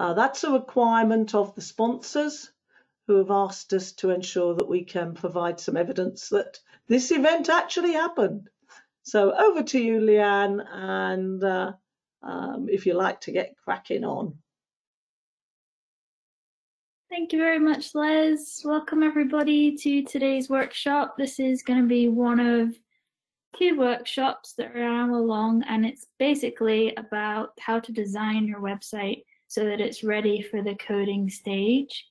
Uh, that's a requirement of the sponsors who have asked us to ensure that we can provide some evidence that this event actually happened. So over to you, Leanne, and uh, um, if you like to get cracking on. Thank you very much, Les. Welcome everybody to today's workshop. This is going to be one of two workshops that are an hour long, and it's basically about how to design your website so that it's ready for the coding stage.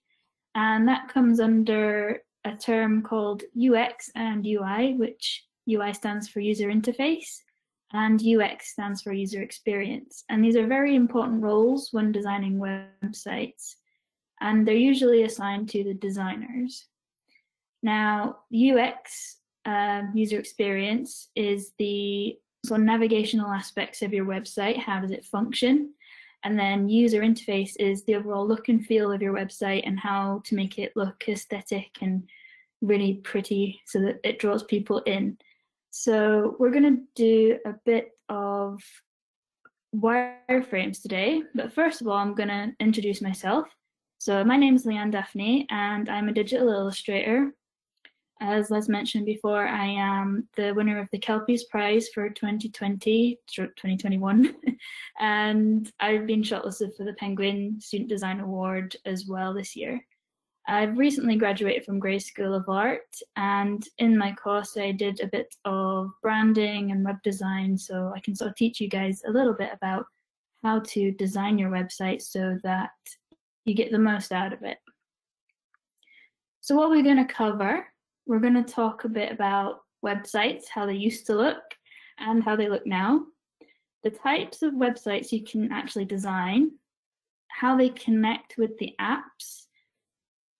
And that comes under a term called UX and UI, which UI stands for user interface and UX stands for user experience. And these are very important roles when designing websites and they're usually assigned to the designers. Now, UX, um, user experience, is the of navigational aspects of your website. How does it function? And then user interface is the overall look and feel of your website and how to make it look aesthetic and really pretty so that it draws people in. So we're going to do a bit of wireframes today. But first of all, I'm going to introduce myself. So my name is Leanne Daphne and I'm a digital illustrator. As Les mentioned before, I am the winner of the Kelpies Prize for 2020, 2021, and I've been shortlisted for the Penguin Student Design Award as well this year. I've recently graduated from Grey School of Art, and in my course, I did a bit of branding and web design, so I can sort of teach you guys a little bit about how to design your website so that you get the most out of it. So what we're going to cover, we're going to talk a bit about websites, how they used to look and how they look now, the types of websites you can actually design, how they connect with the apps,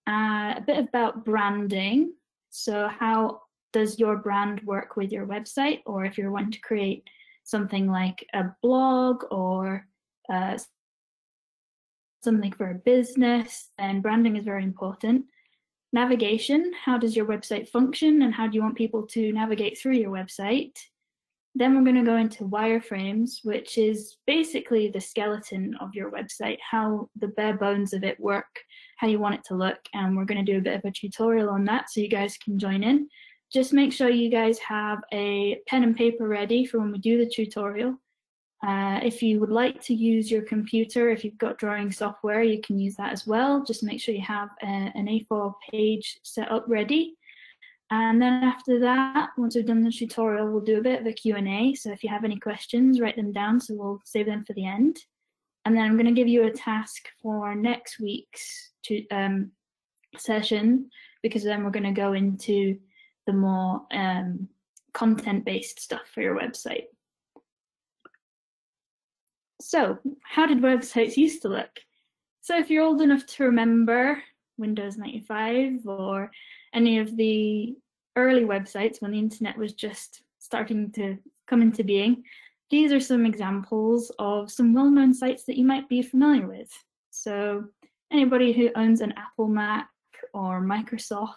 uh, a bit about branding. So how does your brand work with your website? Or if you're wanting to create something like a blog or uh, something for a business, then branding is very important. Navigation, how does your website function and how do you want people to navigate through your website? Then we're going to go into wireframes, which is basically the skeleton of your website, how the bare bones of it work, how you want it to look. And we're going to do a bit of a tutorial on that so you guys can join in. Just make sure you guys have a pen and paper ready for when we do the tutorial. Uh, if you would like to use your computer, if you've got drawing software, you can use that as well. Just make sure you have a, an A4 page set up ready. And then after that, once we've done the tutorial, we'll do a bit of a Q&A. So if you have any questions, write them down so we'll save them for the end. And then I'm going to give you a task for next week's to, um, session because then we're going to go into the more um, content-based stuff for your website. So how did websites used to look? So if you're old enough to remember Windows 95 or any of the early websites when the internet was just starting to come into being, these are some examples of some well-known sites that you might be familiar with. So anybody who owns an Apple Mac or Microsoft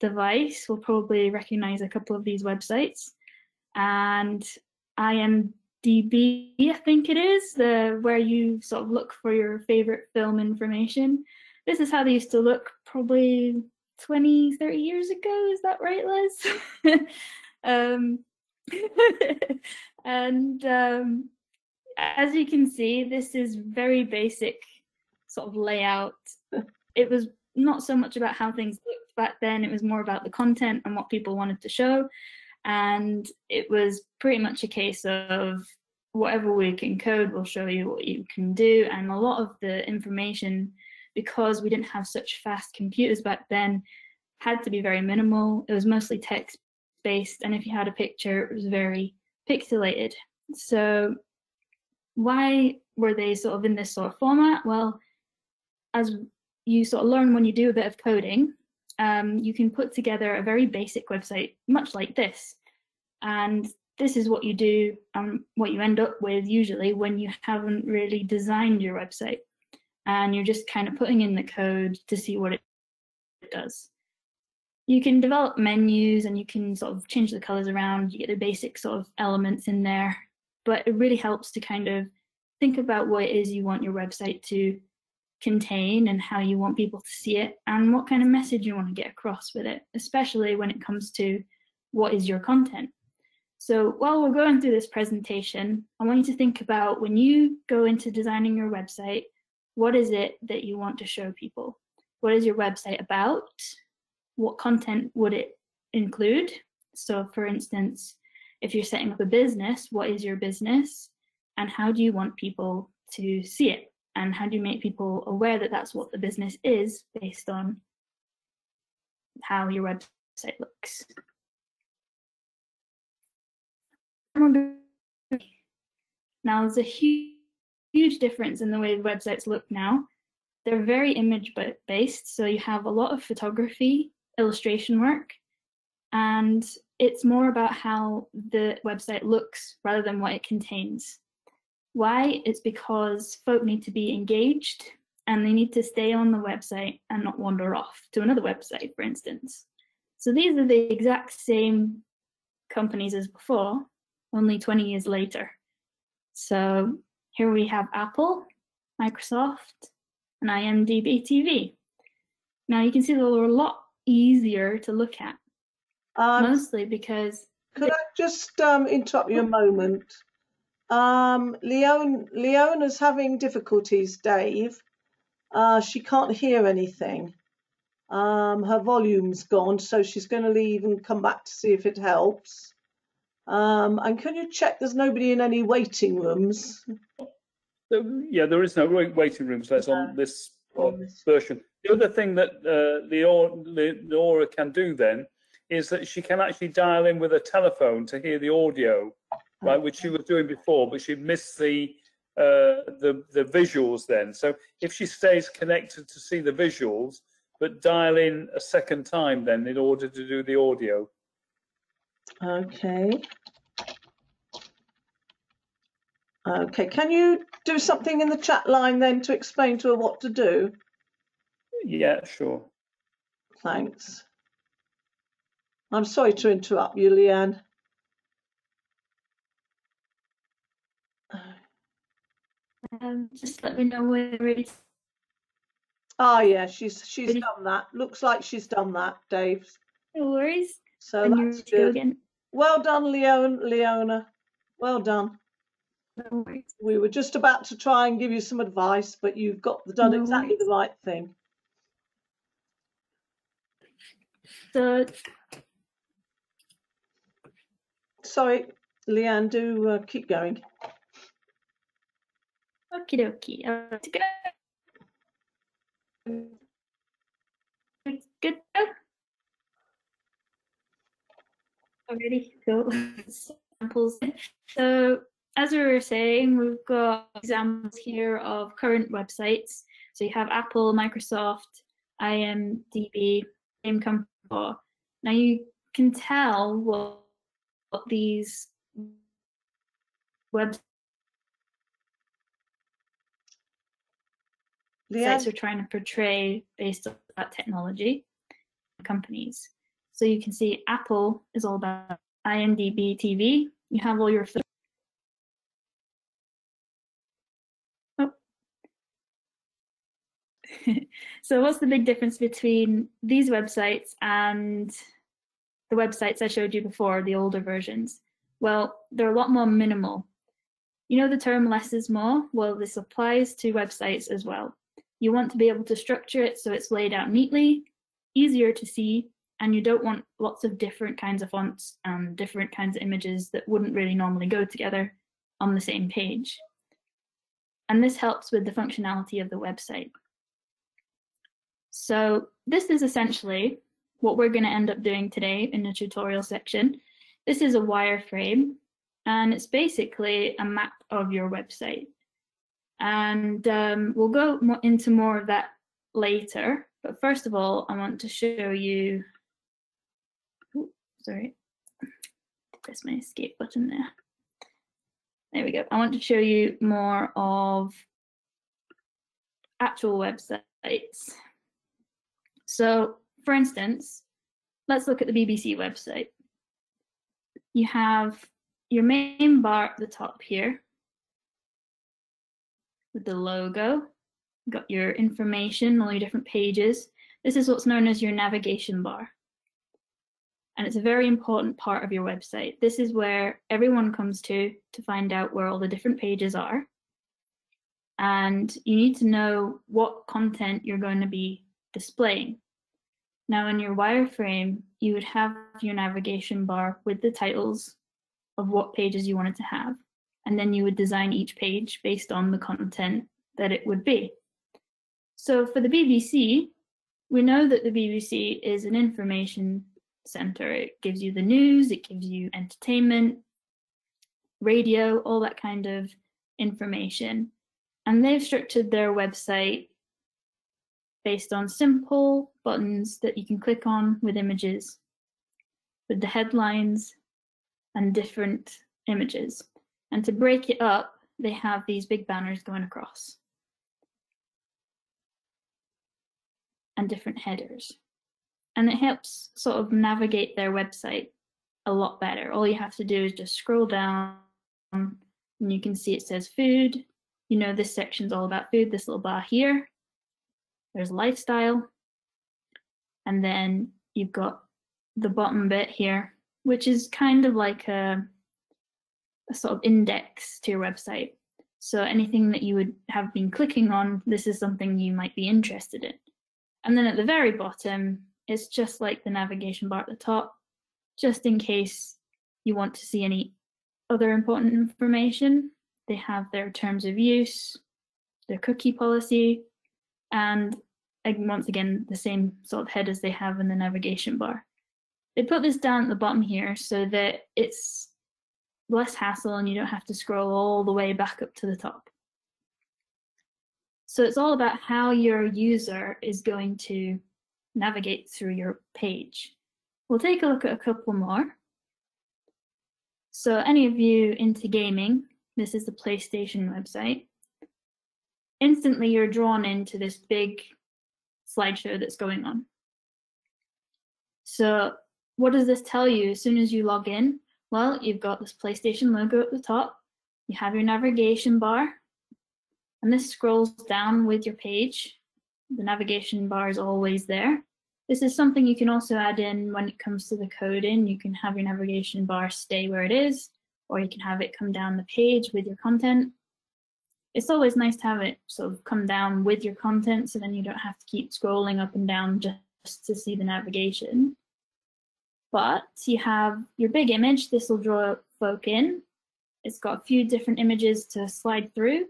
device will probably recognize a couple of these websites. And I am DB, I think it is, the where you sort of look for your favorite film information. This is how they used to look probably 20, 30 years ago. Is that right, Les? um, and um, as you can see, this is very basic sort of layout. It was not so much about how things looked back then, it was more about the content and what people wanted to show and it was pretty much a case of whatever we can code we'll show you what you can do. And a lot of the information because we didn't have such fast computers back then had to be very minimal. It was mostly text based and if you had a picture it was very pixelated. So why were they sort of in this sort of format? Well as you sort of learn when you do a bit of coding um, you can put together a very basic website, much like this. And this is what you do and what you end up with usually when you haven't really designed your website and you're just kind of putting in the code to see what it does. You can develop menus and you can sort of change the colors around, you get the basic sort of elements in there, but it really helps to kind of think about what it is you want your website to contain and how you want people to see it and what kind of message you want to get across with it, especially when it comes to what is your content. So while we're going through this presentation, I want you to think about when you go into designing your website, what is it that you want to show people? What is your website about? What content would it include? So for instance, if you're setting up a business, what is your business? And how do you want people to see it? And how do you make people aware that that's what the business is based on how your website looks? Now, there's a huge, huge difference in the way websites look now. They're very image based, so you have a lot of photography, illustration work, and it's more about how the website looks rather than what it contains. Why? It's because folk need to be engaged and they need to stay on the website and not wander off to another website, for instance. So these are the exact same companies as before, only 20 years later. So here we have Apple, Microsoft, and IMDb TV. Now you can see they're a lot easier to look at, Um, mostly because could I just um, interrupt you a moment? Um, Leon, Leona's having difficulties, Dave. Uh, she can't hear anything. Um, her volume's gone, so she's going to leave and come back to see if it helps. Um, and can you check there's nobody in any waiting rooms? Yeah, there is no waiting rooms. it's on this On version. The other thing that uh, Le- Leora can do then is that she can actually dial in with a telephone to hear the audio, right, which she was doing before, but she missed the uh, the the visuals then. So if she stays connected to see the visuals, but dial in a second time then in order to do the audio. Okay. Okay, can you do something in the chat line then to explain to her what to do? Yeah, sure. Thanks. I'm sorry to interrupt you, Leanne. Um, just let me know you're ready. Ah, yeah, she's she's done that. Looks like she's done that, Dave. No worries. So you're that's go good. again. Well done, Leon, Leona. Well done. No. We were just about to try and give you some advice, but you've got done No exactly the right thing. So Sorry, Leanne, do uh, keep going. Okie dokie. Um, to go. Good. go? Already cool. Samples. So as we were saying, we've got examples here of current websites. So you have Apple, Microsoft, IMDb, same company. Now you can tell what, what these websites Leanne, are trying to portray based on that technology companies. So you can see Apple is all about IMDb TV. You have all your Oh. so what's the big difference between these websites and the websites I showed you before, the older versions? Well, they're a lot more minimal. You know the term less is more? Well, this applies to websites as well. You want to be able to structure it so it's laid out neatly, easier to see, and you don't want lots of different kinds of fonts and different kinds of images that wouldn't really normally go together on the same page. And this helps with the functionality of the website. So this is essentially what we're going to end up doing today in the tutorial section. This is a wireframe, and it's basically a map of your website and um, we'll go more into more of that later. But first of all, I want to show you. Ooh, sorry, press my escape button there. There we go. I want to show you more of actual websites. So, for instance, let's look at the BBC website. You have your main bar at the top here with the logo. got your information, all your different pages. This is what's known as your navigation bar. And it's a very important part of your website. This is where everyone comes to to find out where all the different pages are. And you need to know what content you're going to be displaying. Now in your wireframe, you would have your navigation bar with the titles of what pages you wanted to have. And then you would design each page based on the content that it would be. So for the BBC, we know that the BBC is an information center. It gives you the news, it gives you entertainment, radio, all that kind of information. And they've structured their website based on simple buttons that you can click on with images, with the headlines and different images. And to break it up, they have these big banners going across and different headers. And it helps sort of navigate their website a lot better. All you have to do is just scroll down and you can see it says food. You know, this section's all about food, this little bar here. There's lifestyle. And then you've got the bottom bit here, which is kind of like a, a sort of index to your website. So anything that you would have been clicking on, this is something you might be interested in. And then at the very bottom, it's just like the navigation bar at the top, just in case you want to see any other important information. They have their terms of use, their cookie policy, and once again, the same sort of headers they have in the navigation bar. They put this down at the bottom here so that it's less hassle and you don't have to scroll all the way back up to the top. So it's all about how your user is going to navigate through your page. We'll take a look at a couple more. So any of you into gaming, this is the PlayStation website. Instantly you're drawn into this big slideshow that's going on. So what does this tell you as soon as you log in? Well, you've got this PlayStation logo at the top. You have your navigation bar. And this scrolls down with your page. The navigation bar is always there. This is something you can also add in when it comes to the coding. You can have your navigation bar stay where it is, or you can have it come down the page with your content. It's always nice to have it sort of come down with your content so then you don't have to keep scrolling up and down just to see the navigation. But you have your big image, this will draw folk in. It's got a few different images to slide through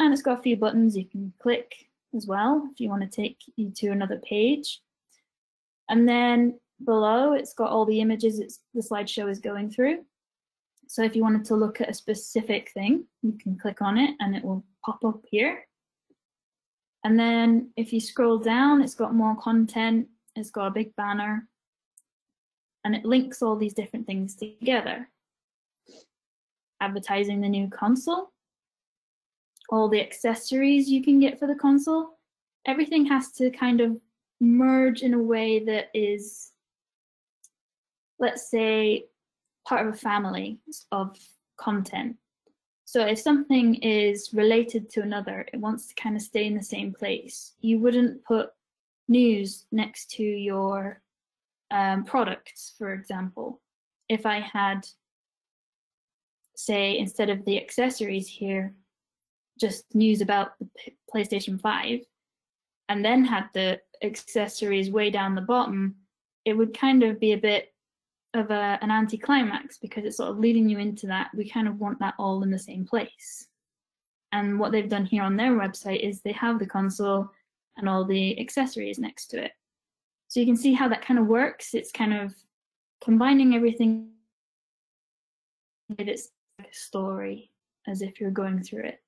and it's got a few buttons you can click as well if you want to take you to another page. And then below, it's got all the images it's, the slideshow is going through. So if you wanted to look at a specific thing, you can click on it and it will pop up here. And then if you scroll down, it's got more content, it's got a big banner, and it links all these different things together. Advertising the new console, all the accessories you can get for the console, everything has to kind of merge in a way that is, let's say, part of a family of content. So if something is related to another, it wants to kind of stay in the same place. You wouldn't put news next to your um, products, for example. If I had, say, instead of the accessories here, just news about the PlayStation 5 and then had the accessories way down the bottom, it would kind of be a bit of a, an anticlimax because it's sort of leading you into that. We kind of want that all in the same place. And what they've done here on their website is they have the console and all the accessories next to it. So you can see how that kind of works. It's kind of combining everything. It's like a story as if you're going through it.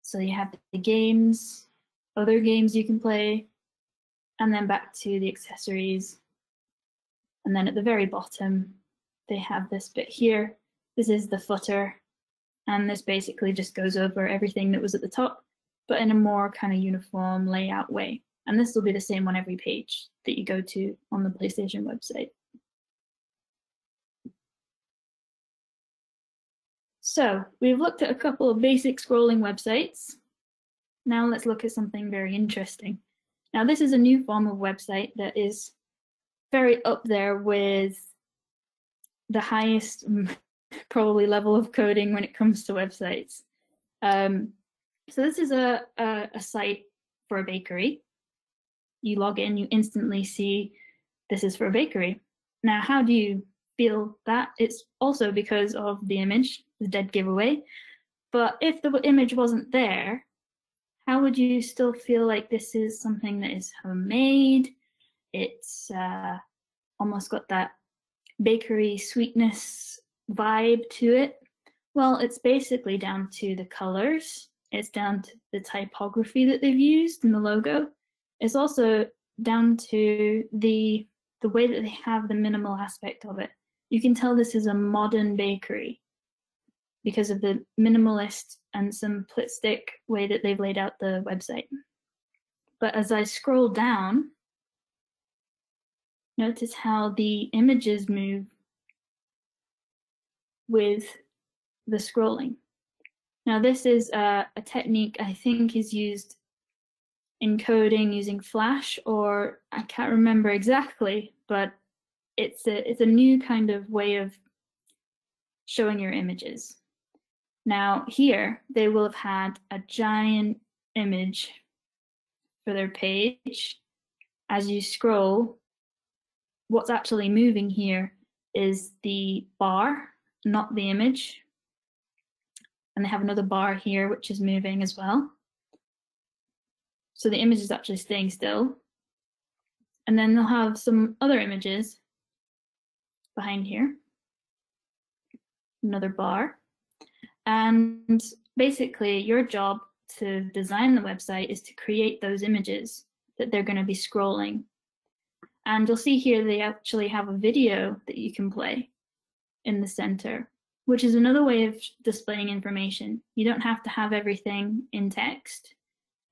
So you have the games, other games you can play, and then back to the accessories. And then at the very bottom, they have this bit here. This is the footer. And this basically just goes over everything that was at the top, but in a more kind of uniform layout way. And this will be the same on every page that you go to on the PlayStation website. So we've looked at a couple of basic scrolling websites. Now let's look at something very interesting. Now this is a new form of website that is very up there with the highest probably level of coding when it comes to websites. Um, so this is a, a, a site for a bakery. You log in, you instantly see this is for a bakery. Now, how do you feel that? It's also because of the image, the dead giveaway. But if the image wasn't there, how would you still feel like this is something that is homemade? It's uh, almost got that bakery sweetness vibe to it. Well, it's basically down to the colors. It's down to the typography that they've used in the logo. It's also down to the the way that they have the minimal aspect of it. You can tell this is a modern bakery because of the minimalist and simplistic way that they've laid out the website. But as I scroll down, notice how the images move with the scrolling. Now this is a, a technique I think is used in coding using Flash, or I can't remember exactly, but it's a it's a new kind of way of showing your images. Now here they will have had a giant image for their page. As you scroll, what's actually moving here is the bar, not the image. And they have another bar here which is moving as well. So the image is actually staying still. And then they'll have some other images behind here. Another bar. And basically your job to design the website is to create those images that they're going to be scrolling. And you'll see here they actually have a video that you can play in the center, which is another way of displaying information. You don't have to have everything in text.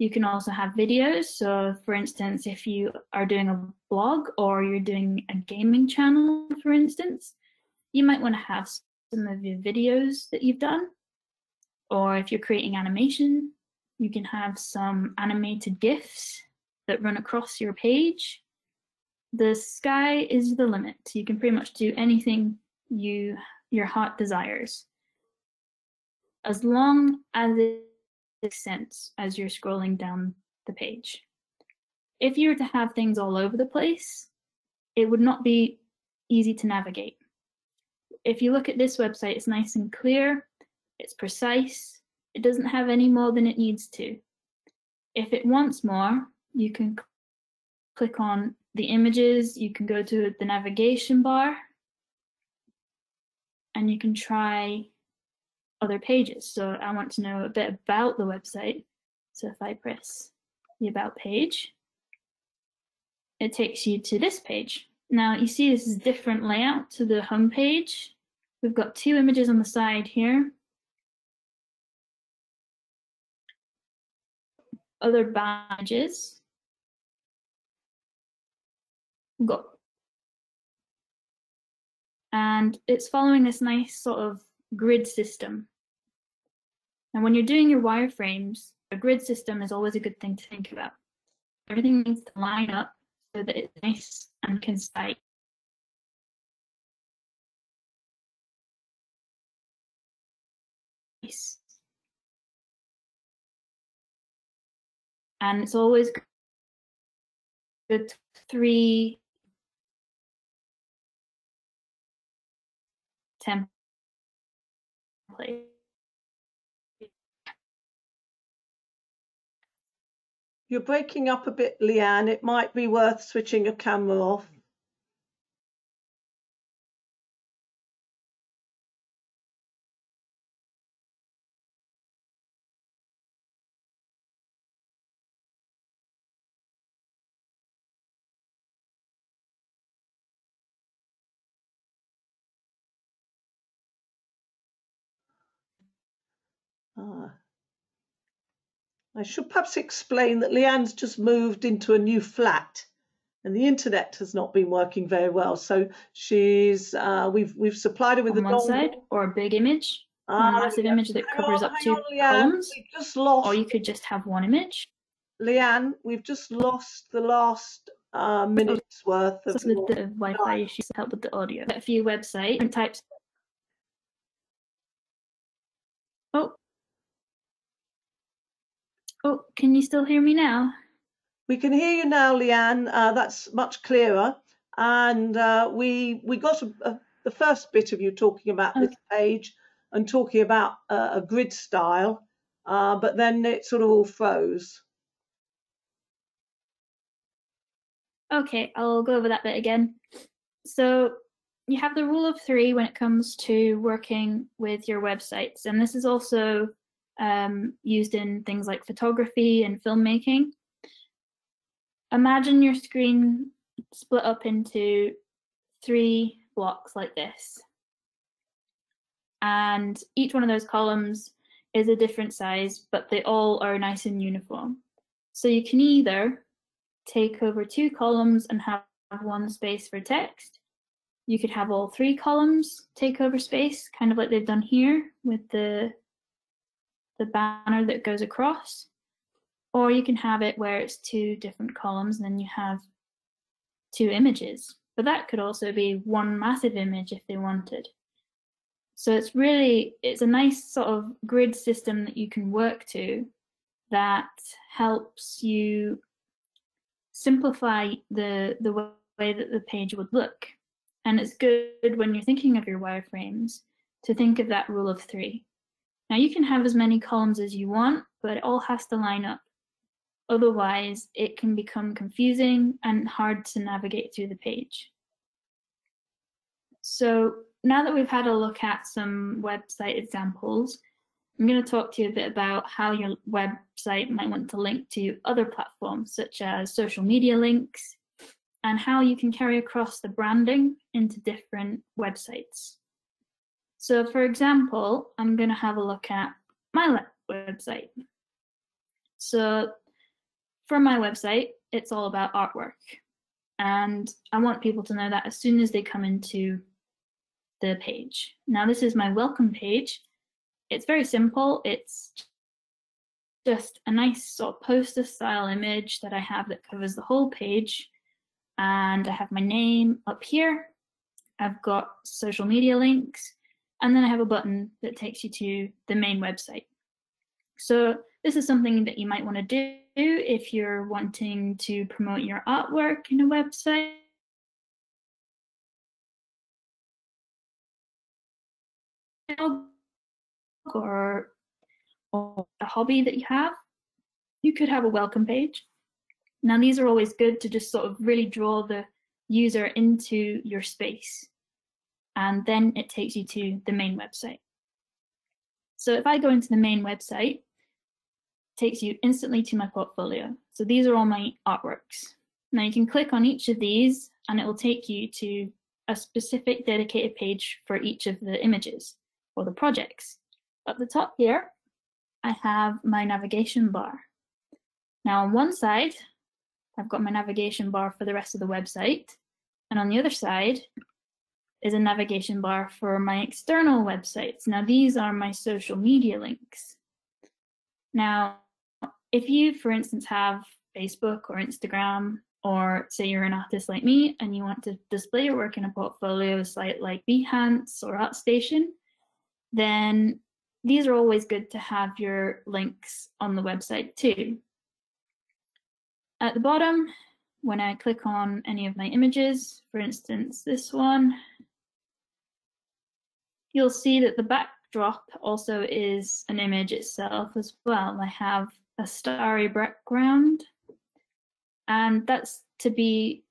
You can also have videos. So for instance, if you are doing a blog or you're doing a gaming channel, for instance, you might want to have some of your videos that you've done. Or if you're creating animation, you can have some animated GIFs that run across your page. The sky is the limit. You can pretty much do anything you your heart desires. As long as it sense as you're scrolling down the page. If you were to have things all over the place, it would not be easy to navigate. If you look at this website, it's nice and clear, it's precise, it doesn't have any more than it needs to. If it wants more, you can click on the images, you can go to the navigation bar, and you can try other pages. So I want to know a bit about the website. So if I press the About page, it takes you to this page. Now you see this is different layout to the home page. We've got two images on the side here. Other badges. We've got and it's following this nice sort of grid system. And when you're doing your wireframes, a grid system is always a good thing to think about. Everything needs to line up so that it's nice and concise. And it's always good three templates You're breaking up a bit, Leanne. It might be worth switching your camera off. Ah. I should perhaps explain that Leanne's just moved into a new flat and the internet has not been working very well. So she's uh, we've we've supplied her with on a one side or a big image Uh, massive image that hang covers on, up two on, columns, just lost, or you could just have one image. Leanne, we've just lost the last uh, minute's worth So of with the Wi-Fi issues help with the audio. A few websites, different types. Oh. Oh, can you still hear me now? we can hear you now, Leanne. Uh, that's much clearer. And uh, we we got a, a, the first bit of you talking about this page and talking about uh, a grid style, uh, but then it sort of all froze. Okay, I'll go over that bit again. So you have the rule of three when it comes to working with your websites, and this is also um, used in things like photography and filmmaking. Imagine your screen split up into three blocks like this. And each one of those columns is a different size, but they all are nice and uniform. So you can either take over two columns and have one space for text. You could have all three columns take over space, kind of like they've done here with the, the banner that goes across. Or you can have it where it's two different columns and then you have two images. But that could also be one massive image if they wanted. So it's really, it's a nice sort of grid system that you can work to that helps you simplify the the way that the page would look. And it's good when you're thinking of your wireframes to think of that rule of three. Now you can have as many columns as you want, but it all has to line up. Otherwise, it can become confusing and hard to navigate through the page. So now that we've had a look at some website examples, I'm going to talk to you a bit about how your website might want to link to other platforms such as social media links and how you can carry across the branding into different websites. So for example, I'm going to have a look at my website. So for my website, it's all about artwork. And I want people to know that as soon as they come into the page. Now this is my welcome page it's very simple. It's just a nice sort of poster style image that I have that covers the whole page. And I have my name up here. I've got social media links, and then I have a button that takes you to the main website. So this is something that you might want to do if you're wanting to promote your artwork in a website. or, or a hobby that you have, you could have a welcome page. Now, these are always good to just sort of really draw the user into your space. And then it takes you to the main website. So if I go into the main website, takes you instantly to my portfolio. So these are all my artworks. Now you can click on each of these and it will take you to a specific dedicated page for each of the images or the projects. At the top here, I have my navigation bar. Now on one side, I've got my navigation bar for the rest of the website. And on the other side is a navigation bar for my external websites. Now these are my social media links. Now, if you, for instance, have Facebook or Instagram, or say you're an artist like me and you want to display your work in a portfolio site like Behance or ArtStation, then these are always good to have your links on the website too. At the bottom, when I click on any of my images, for instance, this one, you'll see that the backdrop also is an image itself as well. I have a starry background, and that's to be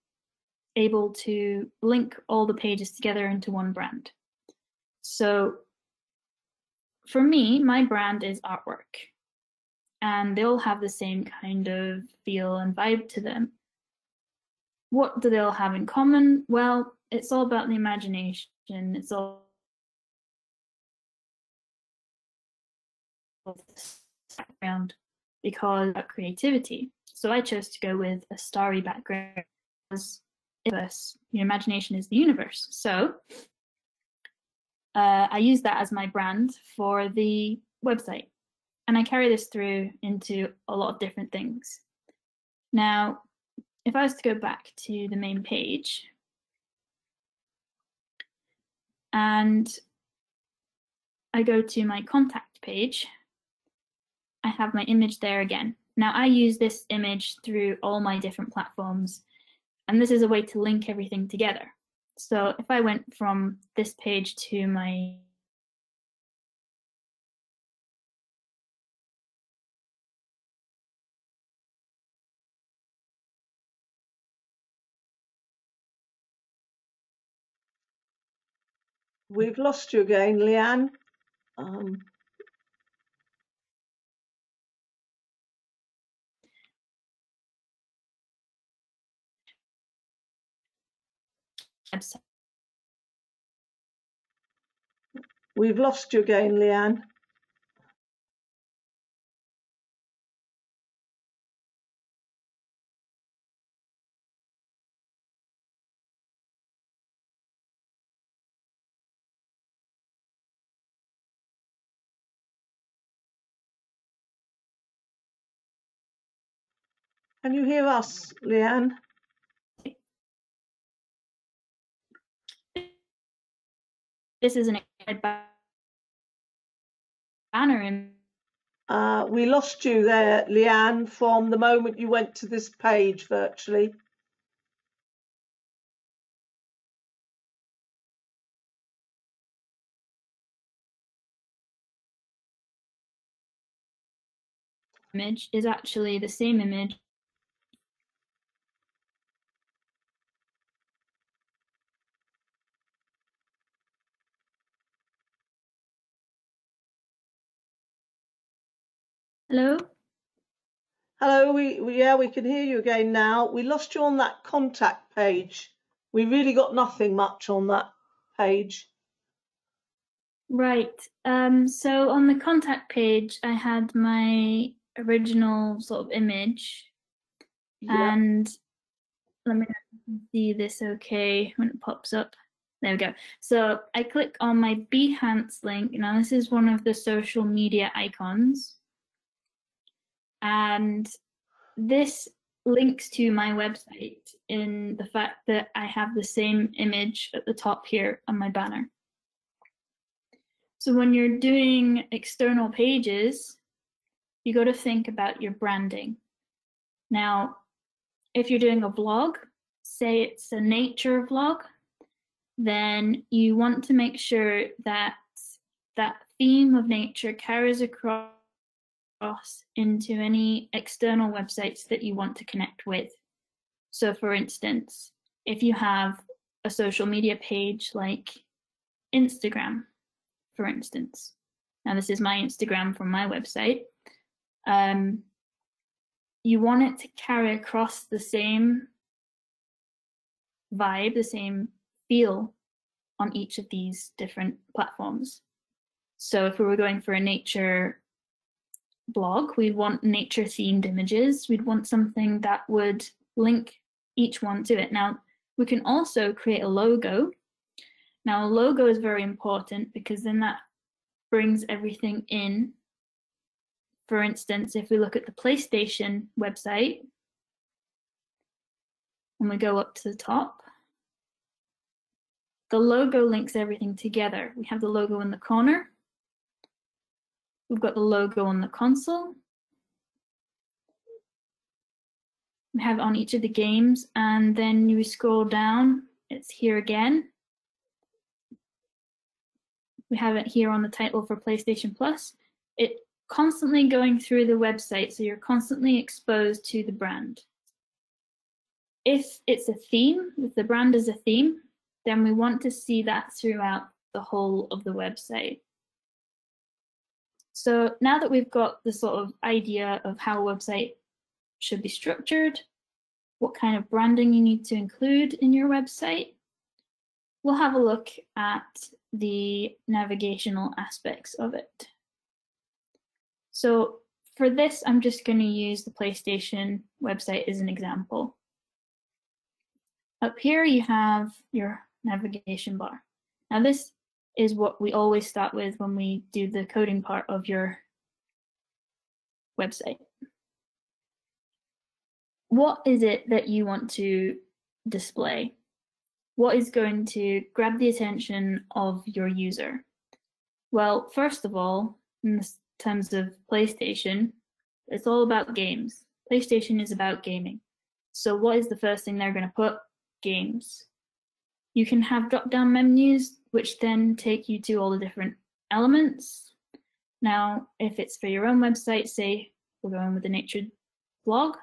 able to link all the pages together into one brand. So for me, my brand is artwork, and they all have the same kind of feel and vibe to them. What do they all have in common? Well, it's all about the imagination. It's all background because creativity. So I chose to go with a starry background because your imagination is the universe. So uh, I use that as my brand for the website. And I carry this through into a lot of different things. Now, if I was to go back to the main page, and I go to my contact page, I have my image there again. Now I use this image through all my different platforms, and this is a way to link everything together. So if I went from this page to my We've lost you again, Leanne. Um, we've lost you again, Leanne. Can you hear us, Leanne? This is an ba- banner in Uh, we lost you there, Leanne, from the moment you went to this page virtually. image is actually the same image Hello? Hello, we, we yeah, we can hear you again now. We lost you on that contact page. We really got nothing much on that page. Right. Um, so on the contact page, I had my original sort of image, Yeah. and let me know if you can see this okay when it pops up. There we go. So I click on my Behance link. Now, this is one of the social media icons. And this links to my website in the fact that I have the same image at the top here on my banner. So when you're doing external pages, you got to think about your branding. Now, if you're doing a vlog, say it's a nature vlog, then you want to make sure that that theme of nature carries across into any external websites that you want to connect with. So, for instance, if you have a social media page like Instagram, for instance, now this is my Instagram from my website, um, you want it to carry across the same vibe, the same feel on each of these different platforms. So if we were going for a nature blog, we'd want nature themed images. We'd want something that would link each one to it. Now, we can also create a logo. Now, a logo is very important because then that brings everything in. For instance, if we look at the PlayStation website and we go up to the top, the logo links everything together. We have the logo in the corner. We've got the logo on the console. We have on each of the games, and then you scroll down, it's here again. We have it here on the title for PlayStation Plus. It constantly going through the website, so you're constantly exposed to the brand. If it's a theme, if the brand is a theme, then we want to see that throughout the whole of the website. So now that we've got the sort of idea of how a website should be structured, what kind of branding you need to include in your website, we'll have a look at the navigational aspects of it. So for this, I'm just going to use the PlayStation website as an example. Up here, you have your navigation bar. Now this is what we always start with when we do the coding part of your website. What is it that you want to display? What is going to grab the attention of your user? Well, first of all, in terms of PlayStation, it's all about games. PlayStation is about gaming. So what is the first thing they're going to put? Games. You can have drop-down menus, which then take you to all the different elements. Now, if it's for your own website, say we're going with the nature blog,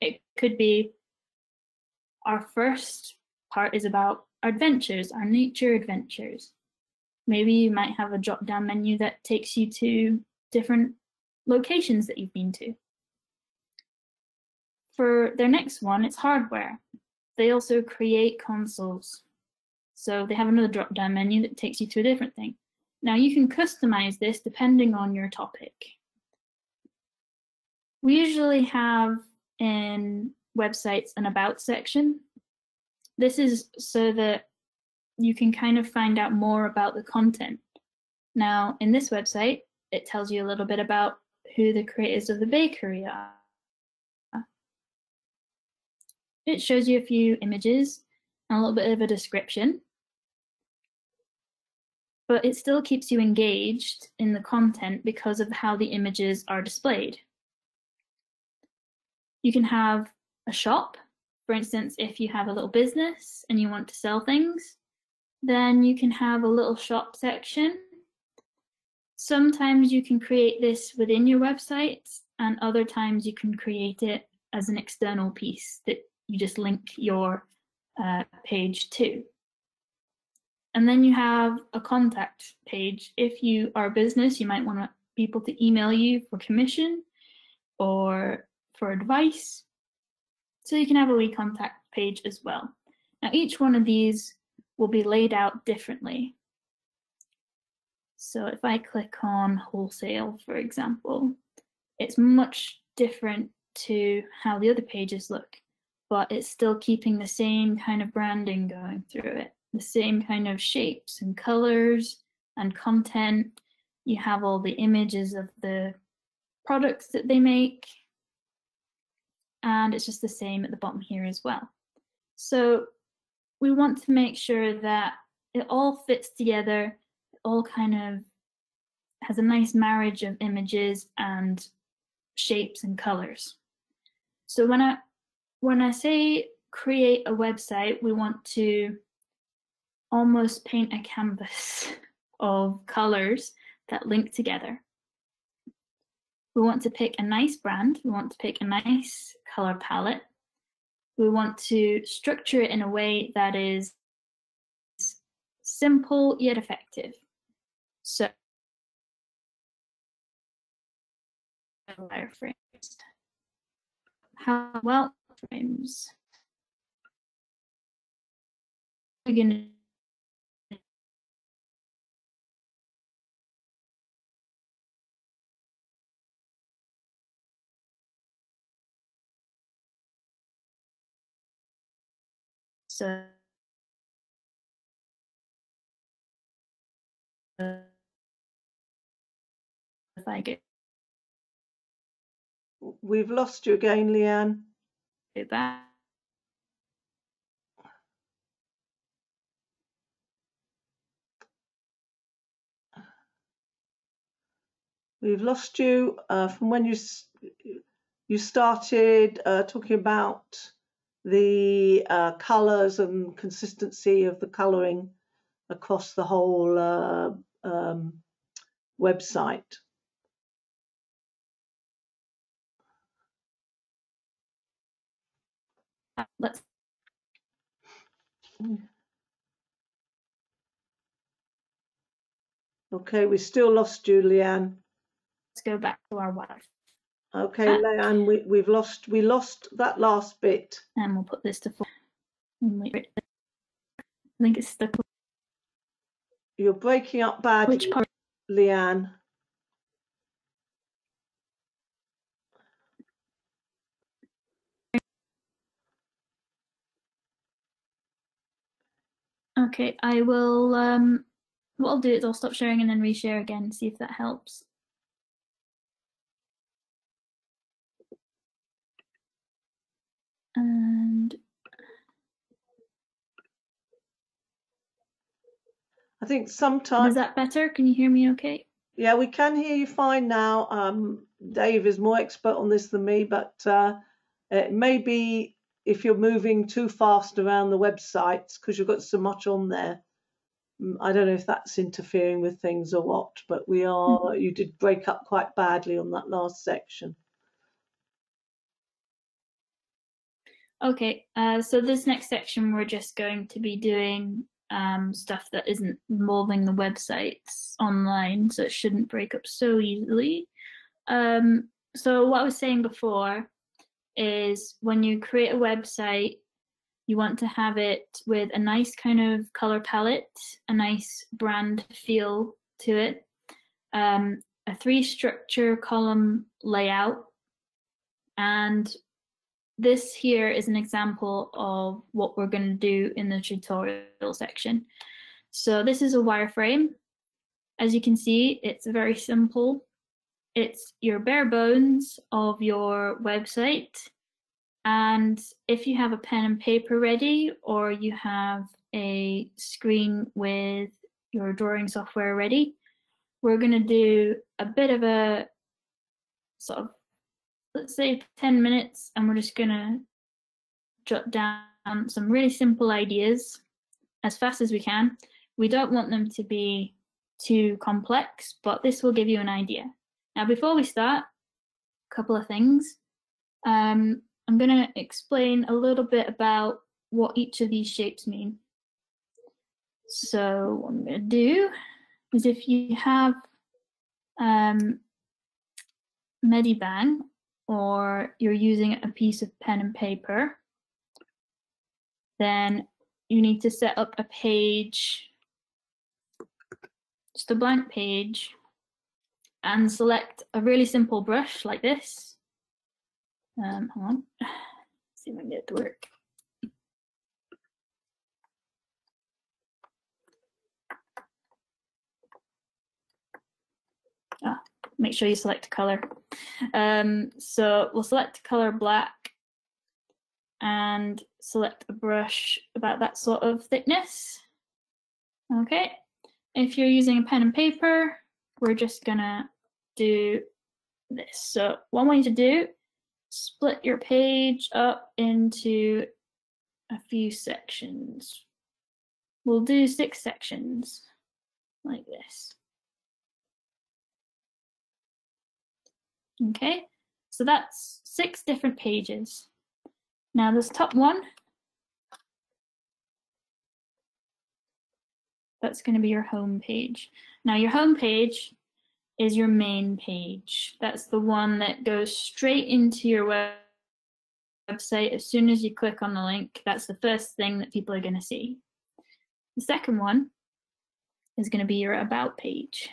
it could be our first part is about adventures, our nature adventures. Maybe you might have a drop down menu that takes you to different locations that you've been to. For their next one, it's hardware. They also create consoles. So they have another drop down menu that takes you to a different thing. Now you can customize this depending on your topic. We usually have in websites an about section. This is so that you can kind of find out more about the content. Now, in this website, it tells you a little bit about who the creators of the bakery are. It shows you a few images and a little bit of a description, but it still keeps you engaged in the content because of how the images are displayed. You can have a shop, for instance, if you have a little business and you want to sell things, then you can have a little shop section. Sometimes you can create this within your website and other times you can create it as an external piece that you just link your uh, page to. And then you have a contact page. If you are a business, you might want people to email you for commission or for advice. So you can have a wee contact page as well. Now each one of these will be laid out differently. So if I click on wholesale, for example, it's much different to how the other pages look, but it's still keeping the same kind of branding going through it, the same kind of shapes and colors and content. You have all the images of the products that they make, and it's just the same at the bottom here as well. So we want to make sure that it all fits together, it all kind of has a nice marriage of images and shapes and colors. So when I when I say create a website, we want to almost paint a canvas of colors that link together. We want to pick a nice brand, we want to pick a nice color palette, we want to structure it in a way that is simple yet effective. So wireframes. How well frames? We're gonna So if I get We've lost you again, Leanne. that. We've lost you uh, from when you you started uh, talking about the uh, colours and consistency of the colouring across the whole uh, um, website. Let's Okay, we still lost Julianne. let's go back to our wife Okay, Uh, Leanne, we, we've lost we lost that last bit. and we'll put this to. Wait, I think it's stuck. You're breaking up badly, Which part? Leanne. Okay, I will um what I'll do is I'll stop sharing and then reshare again, see if that helps. And I think sometimes. is that better? Can you hear me okay? yeah, we can hear you fine now. Um, Dave is more expert on this than me, but uh, it may be if you're moving too fast around the websites because you've got so much on there. Mm, I don't know if that's interfering with things or what, but we are, you did break up quite badly on that last section. Okay, uh, so this next section, we're just going to be doing um, stuff that isn't involving the websites online, so it shouldn't break up so easily. Um, so what I was saying before is when you create a website, you want to have it with a nice kind of color palette, a nice brand feel to it, um, a three structure column layout, and this here is an example of what we're going to do in the tutorial section. So this is a wireframe. As you can see, it's very simple. It's your bare bones of your website. And if you have a pen and paper ready, or you have a screen with your drawing software ready, we're going to do a bit of a sort of let's say 10 minutes and we're just gonna jot down some really simple ideas as fast as we can. We don't want them to be too complex, but this will give you an idea. Now, before we start, a couple of things. Um, I'm gonna explain a little bit about what each of these shapes mean. So what I'm gonna do is if you have um, Medibang or you're using a piece of pen and paper, then you need to set up a page, just a blank page, and select a really simple brush like this. Um, hold on, see if I can get it to work. Ah, make sure you select a color. Um, so we'll select color black and select a brush about that sort of thickness. Okay, if you're using a pen and paper, we're just gonna do this. So one way to do, split your page up into a few sections. We'll do six sections like this. Okay, so that's six different pages. Now this top one, that's going to be your home page. Now your home page is your main page. That's the one that goes straight into your web website as soon as you click on the link. That's the first thing that people are going to see. The second one is going to be your about page.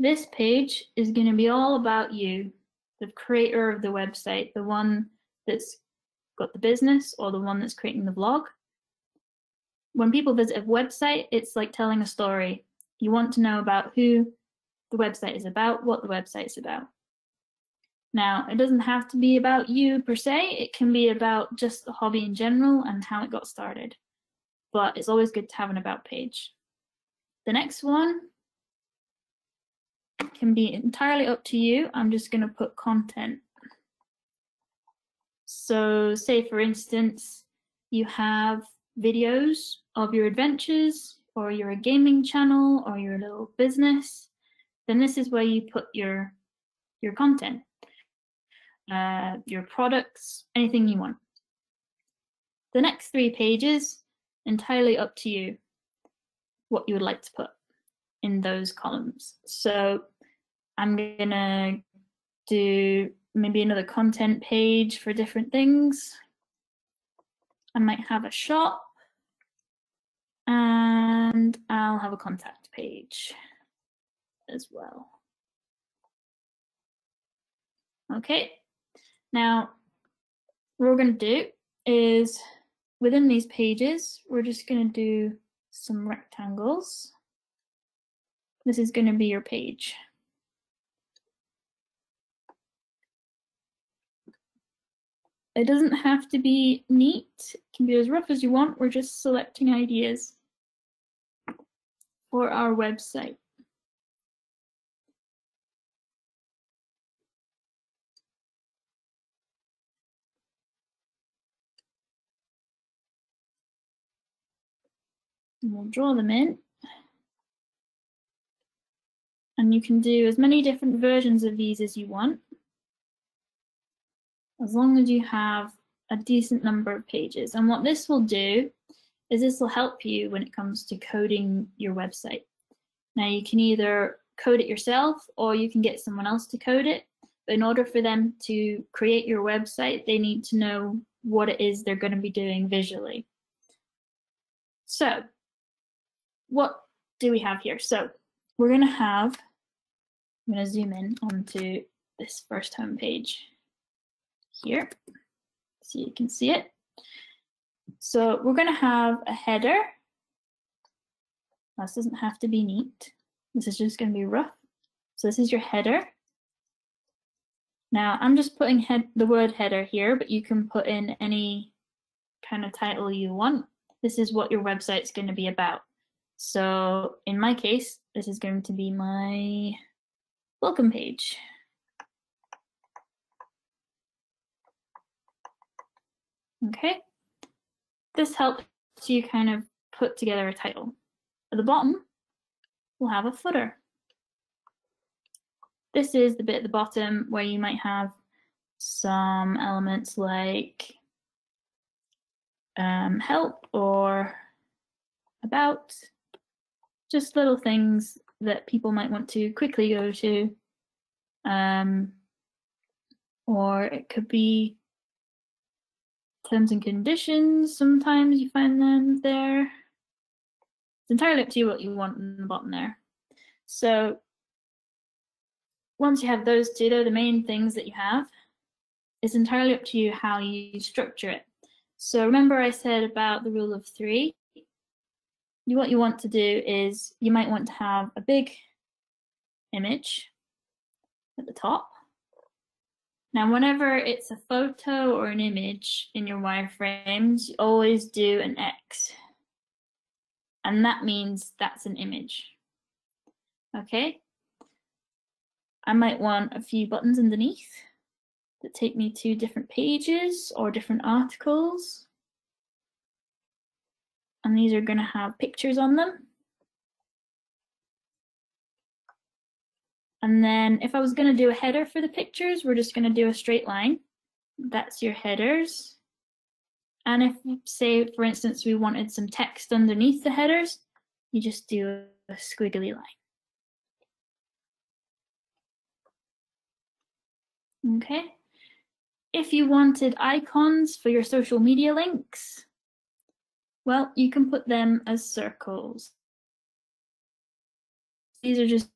This page is going to be all about you, the creator of the website, the one that's got the business or the one that's creating the blog. When people visit a website, it's like telling a story. You want to know about who the website is about, what the website is about. Now, it doesn't have to be about you per se, it can be about just the hobby in general and how it got started. But it's always good to have an about page. The next one can be entirely up to you. I'm just going to put content. So say for instance, you have videos of your adventures or you're a gaming channel or your little business, then this is where you put your, your content, uh, your products, anything you want. The next three pages, entirely up to you what you would like to put in those columns. So I'm gonna do maybe another content page for different things. I might have a shop and I'll have a contact page as well. Okay, now what we're going to do is within these pages, we're just going to do some rectangles. This is going to be your page. It doesn't have to be neat. It can be as rough as you want. We're just selecting ideas for our website. And we'll draw them in. And you can do as many different versions of these as you want, as long as you have a decent number of pages. And what this will do is this will help you when it comes to coding your website. Now you can either code it yourself or you can get someone else to code it. But in order for them to create your website, they need to know what it is they're going to be doing visually. So what do we have here? So we're going to have, I'm going to zoom in onto this first home page here so you can see it. So we're going to have a header. This doesn't have to be neat. This is just going to be rough. So this is your header. Now I'm just putting head, the word header here, but you can put in any kind of title you want. This is what your website's going to be about. So in my case, this is going to be my welcome page. Okay, this helps you kind of put together a title. At the bottom, we'll have a footer. This is the bit at the bottom where you might have some elements like um, help or about just little things that people might want to quickly go to. Um, or it could be terms and conditions. Sometimes you find them there. It's entirely up to you what you want in the bottom there. So once you have those two, they're the main things that you have. It's entirely up to you how you structure it. So remember I said about the rule of three what you want to do is you might want to have a big image at the top. Now, whenever it's a photo or an image in your wireframes, you always do an X. And that means that's an image. Okay? I might want a few buttons underneath that take me to different pages or different articles and these are going to have pictures on them. And then if I was going to do a header for the pictures, we're just going to do a straight line. That's your headers. And if, say, for instance, we wanted some text underneath the headers, you just do a squiggly line. Okay. If you wanted icons for your social media links, well, you can put them as circles. These are just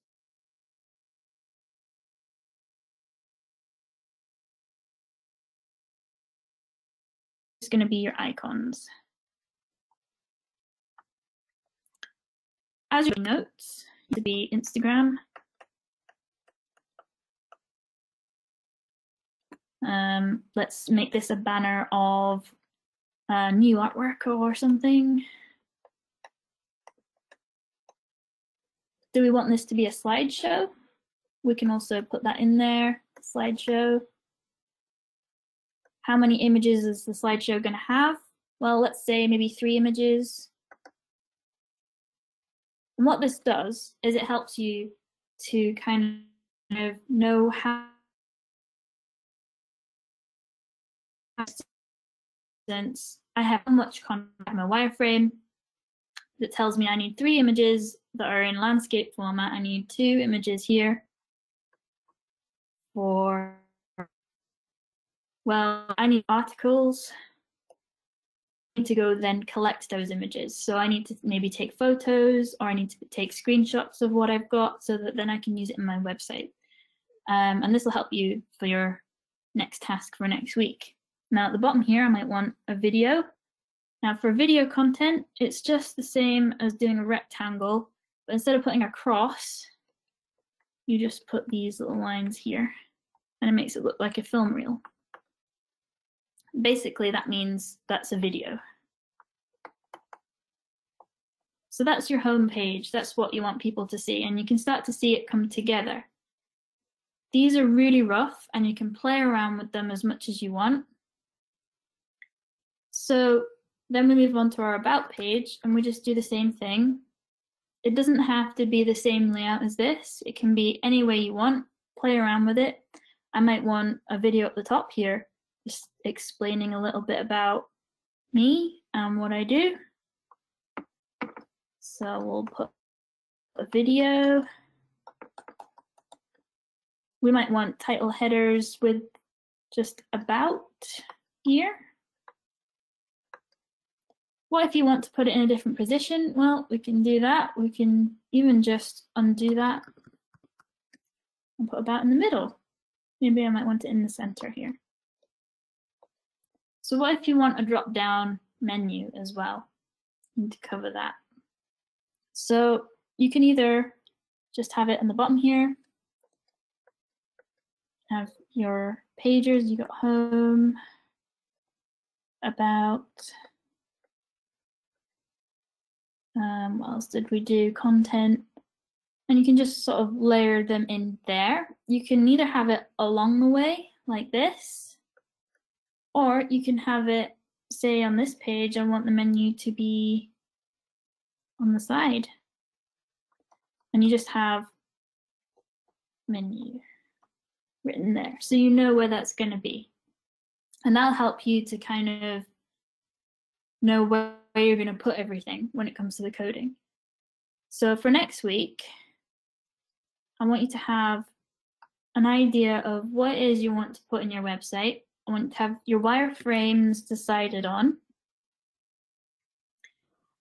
going to be your icons. As your notes, to be Instagram. Um, let's make this a banner of uh, new artwork or something. Do we want this to be a slideshow? We can also put that in there, slideshow. How many images is the slideshow going to have? Well, let's say maybe three images. And what this does is it helps you to kind of know how instance, I have so much content in my wireframe that tells me I need three images that are in landscape format. I need two images here for, well, I need articles. I need to go then collect those images. So I need to maybe take photos or I need to take screenshots of what I've got so that then I can use it in my website. Um, and this will help you for your next task for next week. Now at the bottom here, I might want a video Now for video content, it's just the same as doing a rectangle, but instead of putting a cross, you just put these little lines here and it makes it look like a film reel. Basically, that means that's a video. So that's your home page. That's what you want people to see. And you can start to see it come together. These are really rough and you can play around with them as much as you want. So then we move on to our about page and we just do the same thing. It doesn't have to be the same layout as this. It can be any way you want. Play around with it. I might want a video at the top here, just explaining a little bit about me and what I do. So we'll put a video. We might want title headers with just about here. What if you want to put it in a different position? Well, we can do that. We can even just undo that and put about in the middle. Maybe I might want it in the center here. So what if you want a drop down menu as well? need to cover that. So you can either just have it in the bottom here, have your pages, you got home, about, um, what else did we do? Content. And you can just sort of layer them in there. You can either have it along the way like this, or you can have it, say on this page, I want the menu to be on the side. And you just have menu written there. So you know where that's going to be. And that'll help you to kind of know where, you're going to put everything when it comes to the coding. So for next week, I want you to have an idea of what is you want to put in your website. I want to have your wireframes decided on.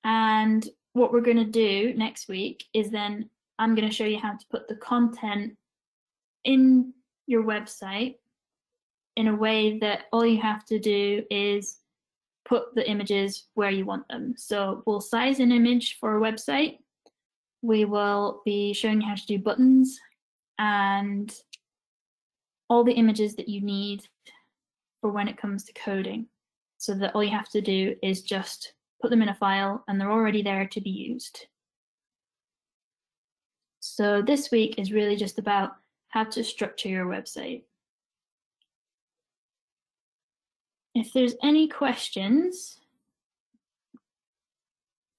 And what we're going to do next week is then I'm going to show you how to put the content in your website in a way that all you have to do is put the images where you want them. So we'll size an image for a website. We will be showing you how to do buttons and all the images that you need for when it comes to coding. So that all you have to do is just put them in a file, and they're already there to be used. So this week is really just about how to structure your website. If there's any questions,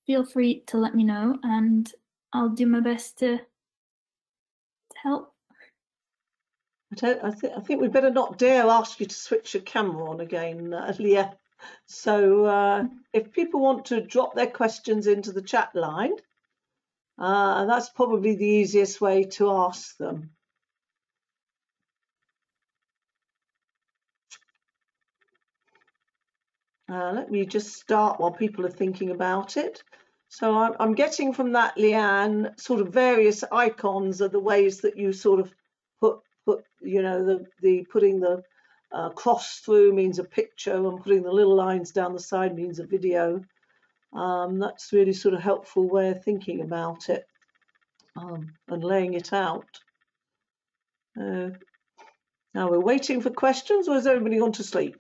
feel free to let me know and I'll do my best to, to help. I, I, th I think we'd better not dare ask you to switch your camera on again, uh, Leah. So uh, if people want to drop their questions into the chat line, uh, that's probably the easiest way to ask them. Uh, let me just start while people are thinking about it. So I'm, I'm, getting from that, Leanne, sort of various icons are the ways that you sort of put, you know, the, the putting the uh, cross through means a picture and putting the little lines down the side means a video. Um, that's really sort of helpful way of thinking about it um, and laying it out. Uh, now we're waiting for questions or has everybody gone to sleep?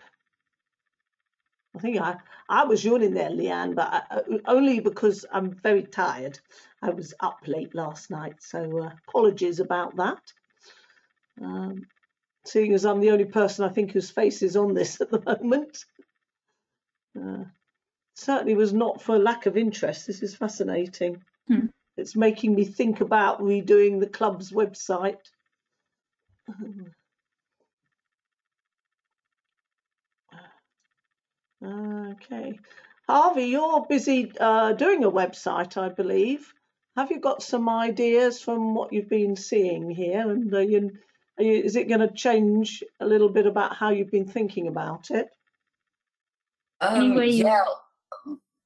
I think I, I was yawning there, Leanne, but I, only because I'm very tired. I was up late last night, so uh, apologies about that. Um, seeing as I'm the only person I think whose face is on this at the moment. Uh, certainly was not for lack of interest. This is fascinating. Hmm. It's making me think about redoing the club's website. okay. Harvey, you're busy uh, doing a website, I believe. Have you got some ideas from what you've been seeing here? And uh, you, is it going to change a little bit about how you've been thinking about it? Um, yeah,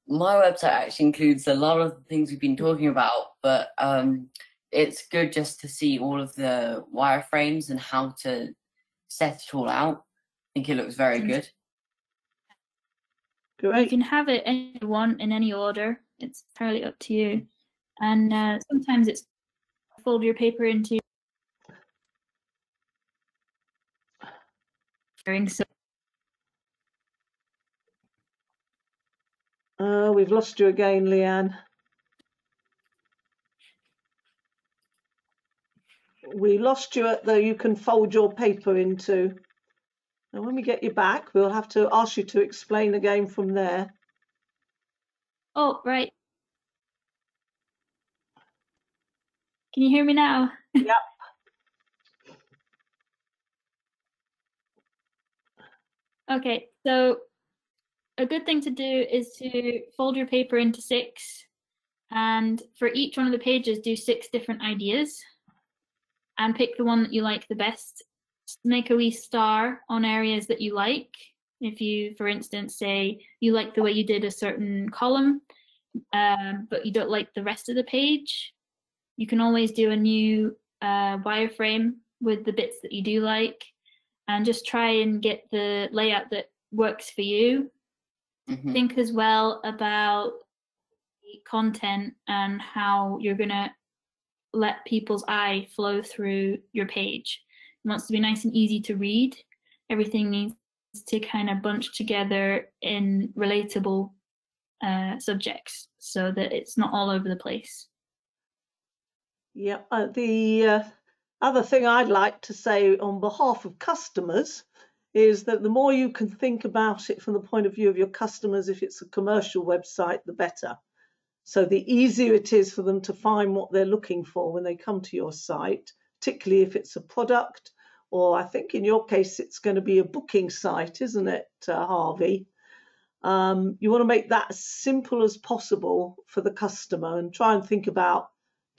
my website actually includes a lot of the things we've been talking about, but um, it's good just to see all of the wireframes and how to set it all out. I think it looks very good. Great. You can have it any you want in any order. It's entirely up to you. And uh, sometimes it's fold your paper into so Uh, we've lost you again, Leanne. We lost you at the you can fold your paper into. And when we get you back, we'll have to ask you to explain again from there. Oh, right. Can you hear me now? Yep. Okay, so a good thing to do is to fold your paper into six and for each one of the pages do six different ideas and pick the one that you like the best. Make a wee star on areas that you like. If you, for instance, say you like the way you did a certain column, um, but you don't like the rest of the page, you can always do a new uh, wireframe with the bits that you do like and just try and get the layout that works for you. Mhm. Think as well about the content and how you're going to let people's eye flow through your page. It wants to be nice and easy to read. Everything needs to kind of bunch together in relatable uh, subjects so that it's not all over the place. Yeah, uh, the uh, other thing I'd like to say on behalf of customers is that the more you can think about it from the point of view of your customers, if it's a commercial website, the better. So the easier it is for them to find what they're looking for when they come to your site, particularly if it's a product, or I think in your case it's going to be a booking site, isn't it, uh, Harvey? Um, you want to make that as simple as possible for the customer and try and think about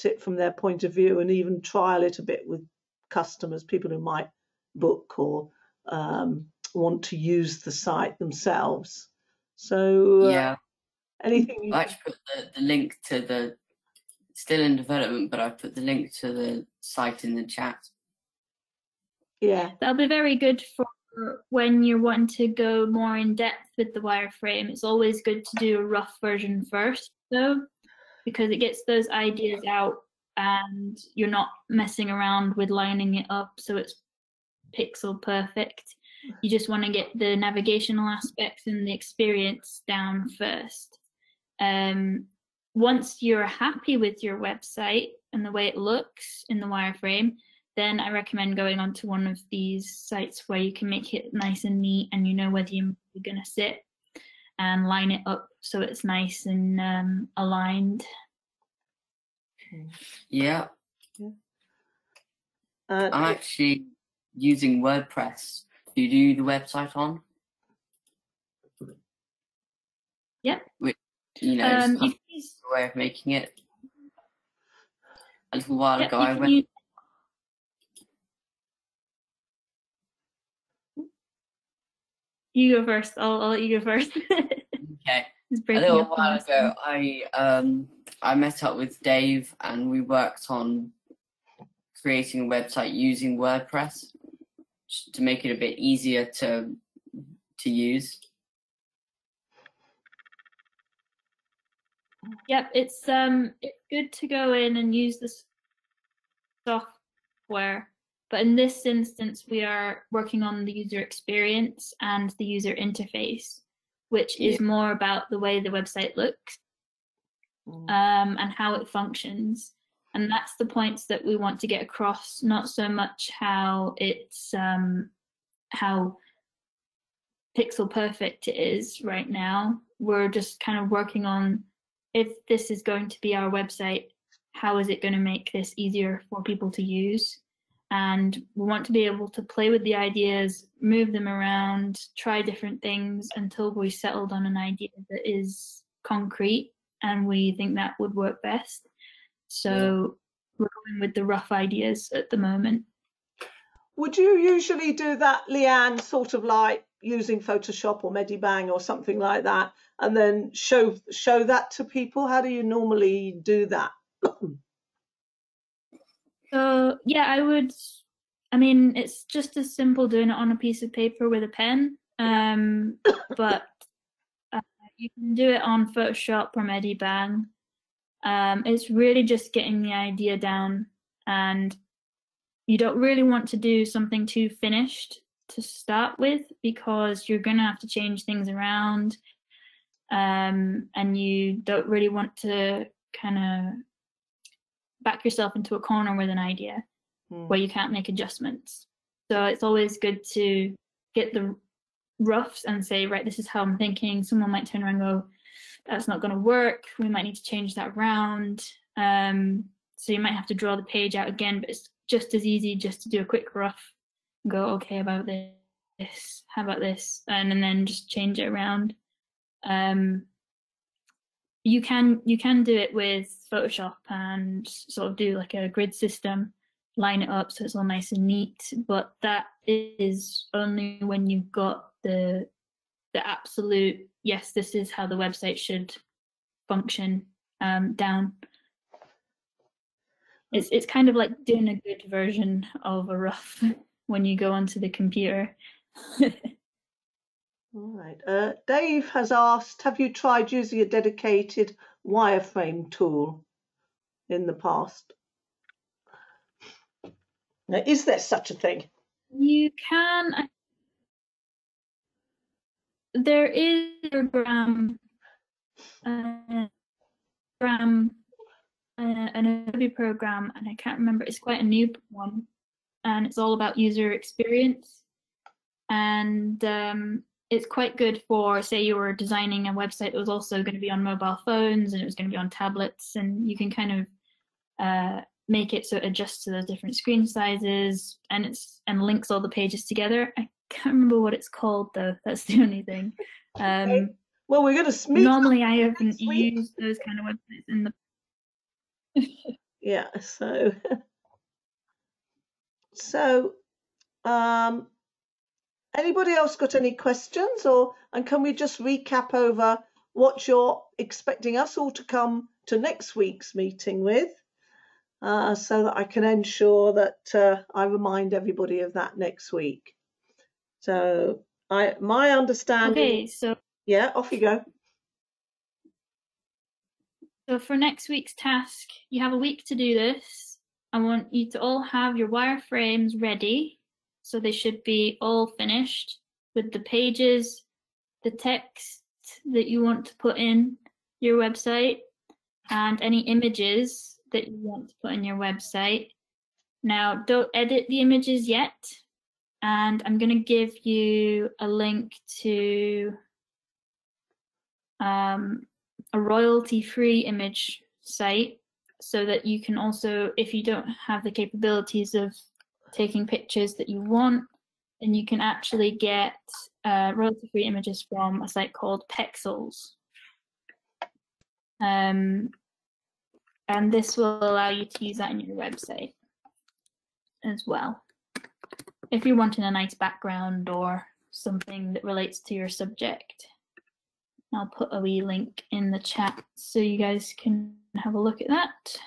it from their point of view and even trial it a bit with customers, people who might book or um, want to use the site themselves. So, uh, Yeah, anything you I actually put the, the link to the still in development, but I put the link to the site in the chat. yeah, That'll be very good for when you're wanting to go more in depth with the wireframe. It's always good to do a rough version first, though, because it gets those ideas out and you're not messing around with lining it up so it's pixel perfect. You just want to get the navigational aspects and the experience down first. Um, once you're happy with your website and the way it looks in the wireframe, then I recommend going onto one of these sites where you can make it nice and neat and you know whether you're going to sit and line it up so it's nice and um, aligned. Yeah, uh, I'm actually using WordPress Do you do the website on. Yep. Which, you know, is Um, kind you of can use, a way of making it. A little while yep, ago, I can went. You go first. I'll, I'll let you go first. Okay. A little while ago, I um I met up with Dave and we worked on creating a website using WordPress to make it a bit easier to to use. Yep, it's um it's good to go in and use the software, but in this instance we are working on the user experience and the user interface, which is more about the way the website looks mm, um, and how it functions. And that's the points that we want to get across, not so much how it's um, how pixel perfect it is right now. We're just kind of working on if this is going to be our website, how is it going to make this easier for people to use? And we want to be able to play with the ideas, move them around, try different things until we settled on an idea that is concrete and we think that would work best. So we're going with the rough ideas at the moment. would you usually do that, Leanne, sort of like using Photoshop or Medibang or something like that, and then show show that to people? How do you normally do that? So yeah, I would. I mean, it's just as simple doing it on a piece of paper with a pen. Um, but You can do it on Photoshop or Medibang. Um, it's really just getting the idea down, and you don't really want to do something too finished to start with because you're going to have to change things around, um, and you don't really want to kind of back yourself into a corner with an idea Hmm. where you can't make adjustments. So it's always good to get the roughs and say, right, this is how I'm thinking. Someone might turn around and go, that's not going to work. We might need to change that around. Um, so you might have to draw the page out again, but it's just as easy just to do a quick rough, go, okay, about this, how about this, and, and then just change it around. Um, you can you can do it with Photoshop and sort of do like a grid system, line it up so it's all nice and neat. But that is only when you've got the the absolute yes, this is how the website should function um, down. It's it's kind of like doing a good version of a rough when you go onto the computer. All right. Uh, Dave has asked, have you tried using a dedicated wireframe tool in the past? Now, is there such a thing? You can. There is a program, uh, program, uh, an Adobe program, and I can't remember. It's quite a new one, and it's all about user experience. And um, it's quite good for, say, you were designing a website that was also going to be on mobile phones and it was going to be on tablets, and you can kind of uh, make it so it adjusts to those different screen sizes and it's and links all the pages together. I can't remember what it's called though. That's the only thing. Um, Well, we're going to smooth. normally, I haven't used those kind of websites in the. Yeah. So, so, um, anybody else got any questions, or and can we just recap over what you're expecting us all to come to next week's meeting with? uh, so that I can ensure that uh, I remind everybody of that next week. So I, my understanding, Okay, so yeah, off you go. so for next week's task, you have a week to do this. I want you to all have your wireframes ready, so they should be all finished with the pages, the text that you want to put in your website, and any images that you want to put in your website. Now, don't edit the images yet, and I'm going to give you a link to um, a royalty-free image site so that you can also, if you don't have the capabilities of taking pictures that you want, And you can actually get uh, royalty-free images from a site called Pexels. Um, and this will allow you to use that in your website as well. If you're wanting a nice background or something that relates to your subject. I'll put a wee link in the chat so you guys can have a look at that.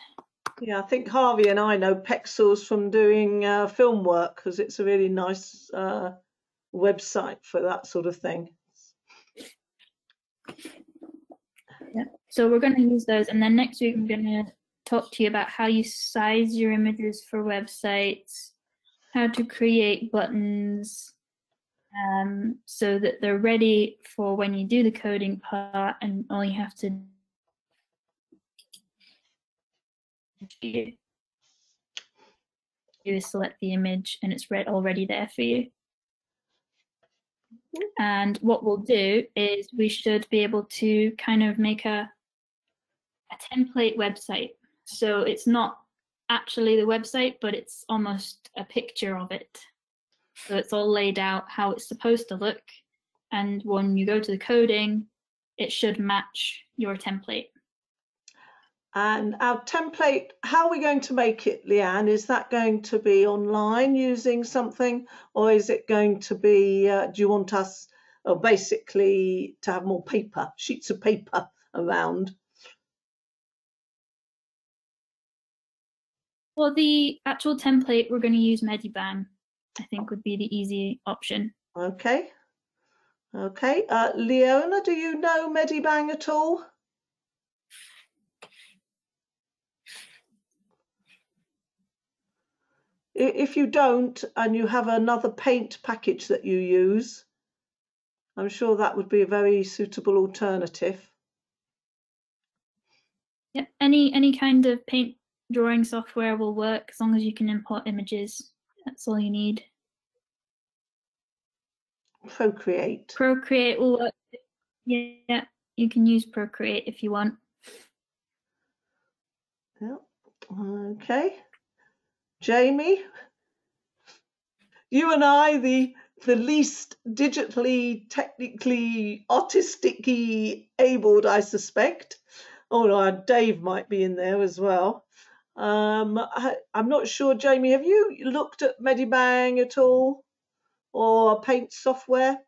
Yeah, I think Harvey and I know Pexels from doing uh, film work because it's a really nice uh, website for that sort of thing. Yeah. So we're going to use those, and then next week I'm going to talk to you about how you size your images for websites, how to create buttons, um, so that they're ready for when you do the coding part, and all you have to do is select the image, and it's re- already there for you. And what we'll do is we should be able to kind of make a a template website. So it's not actually the website, but it's almost a picture of it. So it's all laid out how it's supposed to look. And when you go to the coding, it should match your template. And our template, how are we going to make it, Leanne? Is that going to be online using something, or is it going to be, uh, do you want us uh, basically to have more paper, sheets of paper around? For the actual template, we're going to use Medibang, I think would be the easy option. Okay. Okay, uh, Leona, do you know Medibang at all? If you don't, and you have another paint package that you use, I'm sure that would be a very suitable alternative. Yep, any any kind of paint drawing software will work as long as you can import images. That's all you need. Procreate. Procreate will work. Yeah, you can use Procreate if you want. Yeah. Okay. Jamie, you and I, the the least digitally, technically, artistically abled, I suspect. Oh no, Dave might be in there as well. Um, I, am not sure, Jamie, have you looked at Medibang at all or paint software?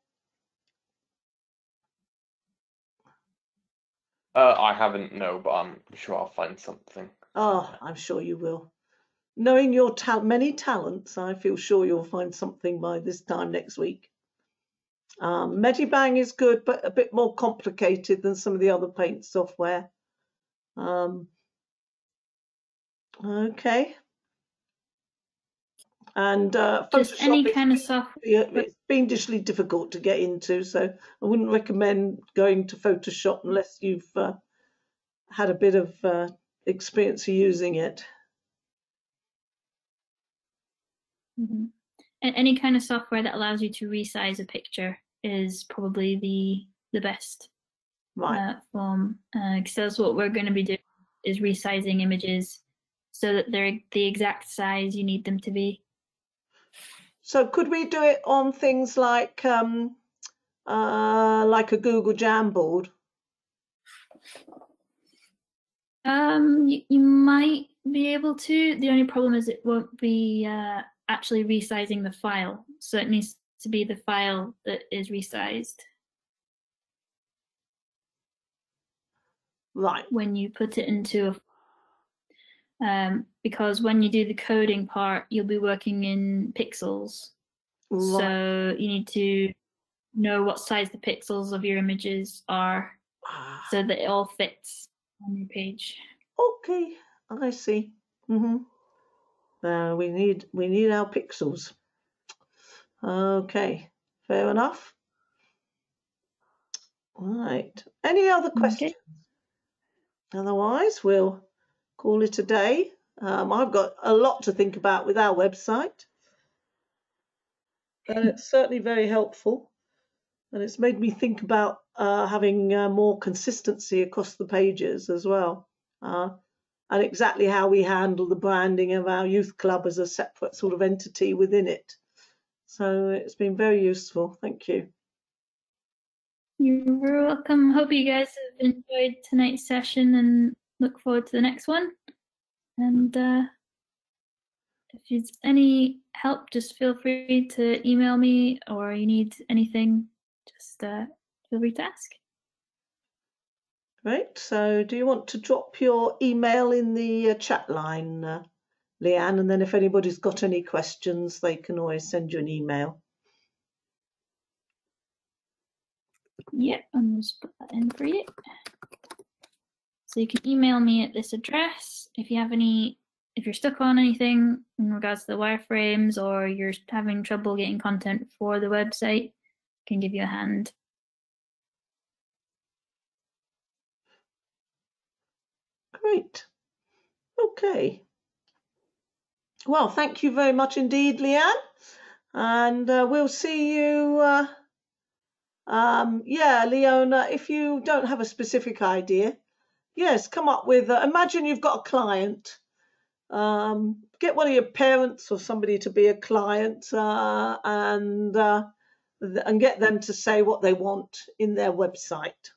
Uh, I haven't, no, but I'm sure I'll find something. Oh, I'm sure you will. Knowing your ta many talents, I feel sure you'll find something by this time next week. Um, Medibang is good, but a bit more complicated than some of the other paint software. Um, okay. And uh, just any kind of software. It's fiendishly difficult to get into, so I wouldn't recommend going to Photoshop unless you've uh, had a bit of uh, experience using it. Mm -hmm. And any kind of software that allows you to resize a picture is probably the the best right. uh, form because that's what we're going to be doing is resizing images so that they're the exact size you need them to be. So could we do it on things like um, uh, like a Google Jamboard? Um, you, you, might be able to. The only problem is it won't be uh, actually resizing the file. So it needs to be the file that is resized. Right. When you put it into a, um, because when you do the coding part, you'll be working in pixels. Right. So you need to know what size the pixels of your images are ah. so that it all fits on your page. Okay, I see. Mm-hmm. Uh, we need we need our pixels. Okay, fair enough. All right. Any other questions? Okay. Otherwise, we'll call it a day. Um, I've got a lot to think about with our website. And it's certainly very helpful. And it's made me think about uh, having uh, more consistency across the pages as well. Uh, and exactly how we handle the branding of our youth club as a separate sort of entity within it. So it's been very useful. Thank you. You're welcome. Hope you guys have enjoyed tonight's session and look forward to the next one. And uh, if there's any help, just feel free to email me or you need anything, just uh, feel free to ask. Right, so do you want to drop your email in the uh, chat line, uh, Leanne? And then if anybody's got any questions, they can always send you an email. Yeah, I'm just put that in for you. So you can email me at this address if you have any, if you're stuck on anything in regards to the wireframes or you're having trouble getting content for the website, I can give you a hand. Great. Okay. Well, thank you very much indeed, Leanne. And uh, we'll see you. Uh, um, yeah, Leona, if you don't have a specific idea, yes, come up with, uh, imagine you've got a client. Um, get one of your parents or somebody to be a client uh, and, uh, and get them to say what they want in their website.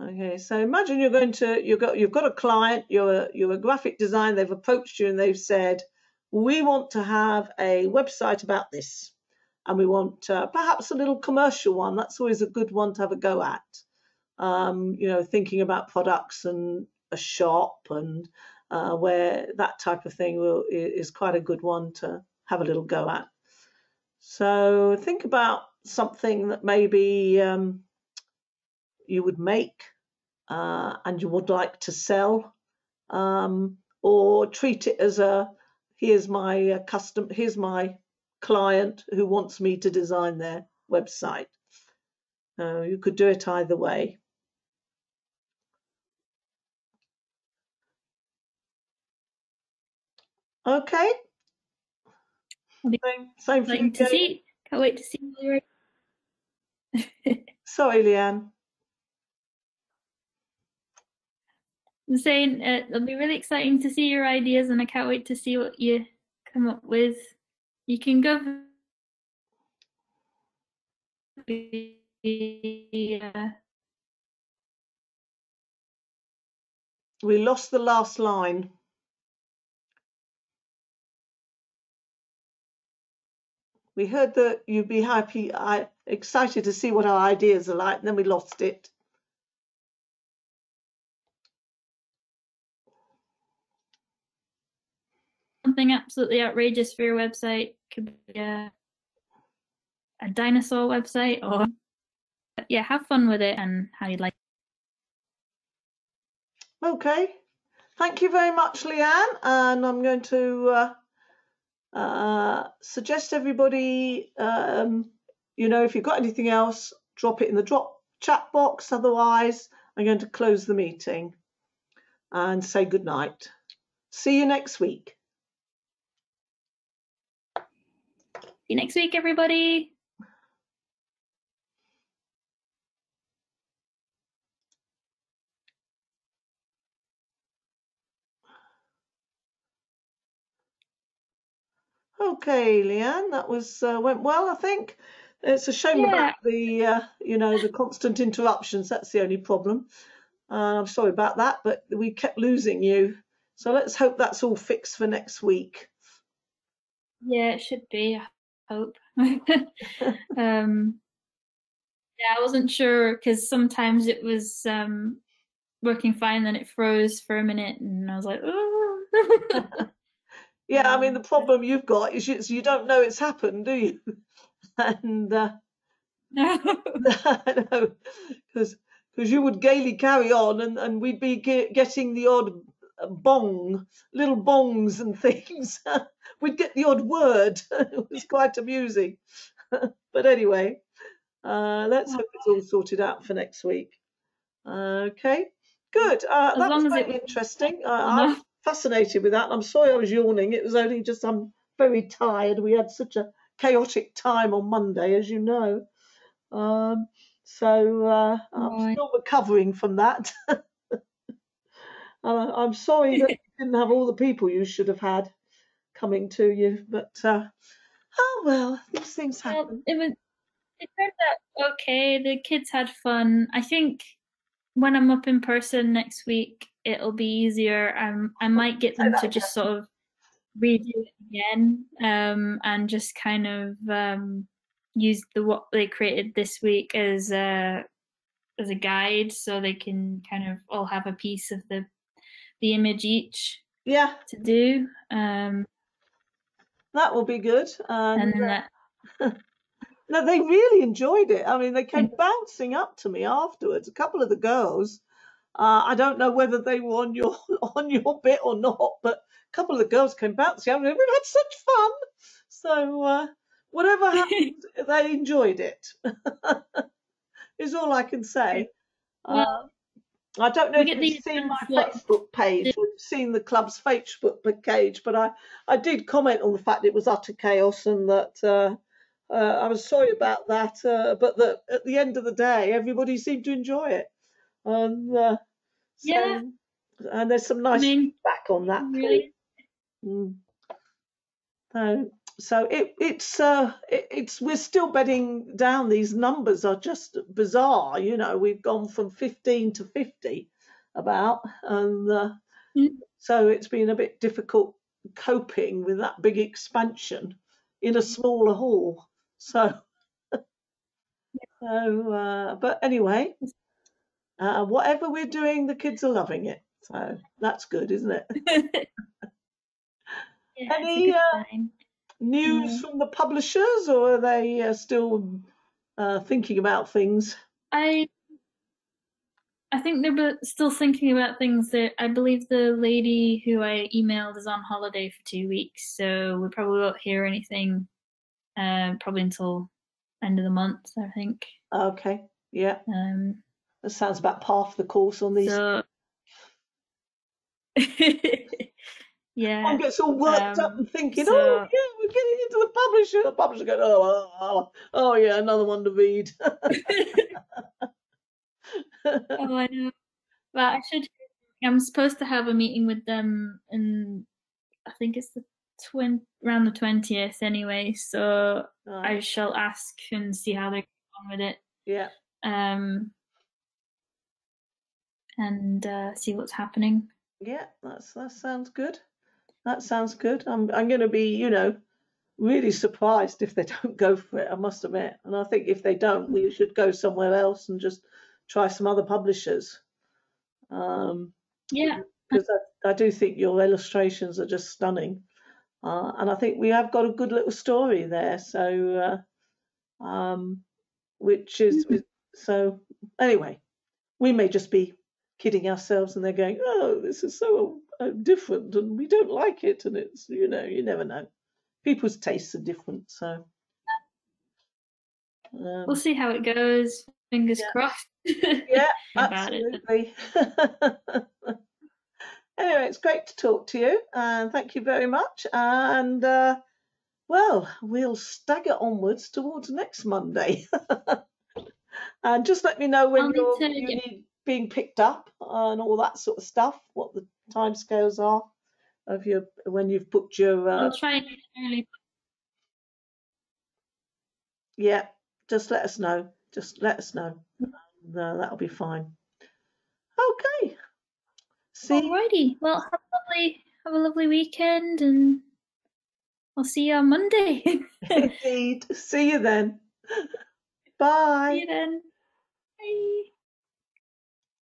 Okay, so imagine you're going to you've got you've got a client, you're you're a graphic designer, they've approached you and they've said, we want to have a website about this, and we want uh, perhaps a little commercial one. That's always a good one to have a go at. Um, you know, thinking about products and a shop and uh, where that type of thing will, is quite a good one to have a little go at. So think about something that maybe um, you would make uh, and you would like to sell, um, or treat it as a here's my uh, custom, here's my client who wants me to design their website. Uh, you could do it either way. Okay. Same, same for you, Exciting to Jane. see. Can't wait to see. Sorry, Leanne. I'm saying uh, it'll be really exciting to see your ideas, and I can't wait to see what you come up with. You can go. We lost the last line. We heard that you'd be happy, I, excited to see what our ideas are like, and then we lost it. Something absolutely outrageous for your website could be a, a dinosaur website, or yeah, have fun with it and how you'd like. Okay. Thank you very much, Leanne. And I'm going to uh, uh, suggest everybody, um, you know, if you've got anything else, drop it in the drop chat box. Otherwise, I'm going to close the meeting and say good night. See you next week. See you next week, everybody. Okay, Leanne, that was uh, went well, I think. It's a shame Yeah. about the, uh, you know, the constant interruptions. That's the only problem. Uh, I'm sorry about that, but we kept losing you. So let's hope that's all fixed for next week. Yeah, it should be. Hope. um, yeah, I wasn't sure because sometimes it was um, working fine, then it froze for a minute, and I was like, oh. Yeah, I mean, the Um, problem you've got is you, you don't know it's happened, do you? And uh, I know, because you would gaily carry on, and, and we'd be ge- getting the odd bong, little bongs and things. We'd get the odd word. it was quite amusing. but anyway, uh, let's hope it's all sorted out for next week. Okay, good. Uh, As that was it very was interesting. Uh. I'm fascinated with that. I'm sorry I was yawning. It was only just I'm very tired. We had such a chaotic time on Monday, as you know. Um, so uh, I'm Right. still recovering from that. Uh, I'm sorry that you didn't have all the people you should have had coming to you, but uh, oh well, these things Well, happen. it was. It turned out okay. The kids had fun. I think when I'm up in person next week, it'll be easier. Um, I might get them to just sort of redo it again, um, and just kind of um, use the what they created this week as a as a guide, so they can kind of all have a piece of the the image each Yeah, to do. Um, that will be good. and And, then uh, that no, they really enjoyed it. I mean, they came bouncing up to me afterwards. A couple of the girls. Uh, I don't know whether they were on your on your bit or not, but a couple of the girls came bouncing. I mean, we've had such fun. So uh, whatever happened, they enjoyed it. is all I can say. Uh, Well, I don't know we if you've seen my Facebook page or seen the club's Facebook page, but I, I did comment on the fact it was utter chaos and that uh, uh, I was sorry about that, uh, but that at the end of the day, everybody seemed to enjoy it. And uh, so, Yeah. and there's some I nice mean, feedback on that. really, Mm. So, so it, it's uh, it, it's we're still bedding down. These numbers are just bizarre. You know, we've gone from 15 to 50 about, and uh, Mm. so it's been a bit difficult coping with that big expansion in a smaller hall. So, so uh, but anyway, uh, whatever we're doing, the kids are loving it. So that's good, isn't it? yeah, Any, uh. News Yeah. from the publishers, or are they uh, still uh, thinking about things. I I think they're still thinking about things that I believe the lady who I emailed is on holiday for two weeks, so we probably won't hear anything uh, probably until end of the month, I think. Okay, yeah, Um, that sounds about half the course on these. so yeah, One gets all worked up um, and thinking, so- oh yeah, we're getting into the publisher. The publisher going, oh, oh, oh, oh yeah, another one to read. oh, I know. But I should. I'm supposed to have a meeting with them, in I think it's the twin around the twentieth anyway. So I shall ask and see how they're going with it. yeah, Um, and uh, see what's happening. yeah, that's that sounds good. That sounds good. I'm I'm going to be, you know, really surprised if they don't go for it. I must admit, and I think if they don't, we should go somewhere else and just try some other publishers. Um, Yeah, because I, I do think your illustrations are just stunning. Uh, and I think we have got a good little story there. So, uh, um, which is so anyway, we may just be kidding ourselves and they're going, oh, this is so different and we don't like it. And it's, you know, you never know. People's tastes are different. So, um, we'll see how it goes. Fingers Yeah. crossed. yeah, absolutely. anyway, it's great to talk to you, and thank you very much. And uh, well, we'll stagger onwards towards next Monday. and just let me know I'll when you're to need being picked up and all that sort of stuff. What the timescales are of your when you've booked your uh, I'll try and get it early. yeah. Just let us know. Just let us know. And, uh, that'll be fine. Okay. See. Alrighty. Well, have a lovely, have a lovely weekend, and I'll see you on Monday. Indeed. See you then. Bye. see you then. Bye.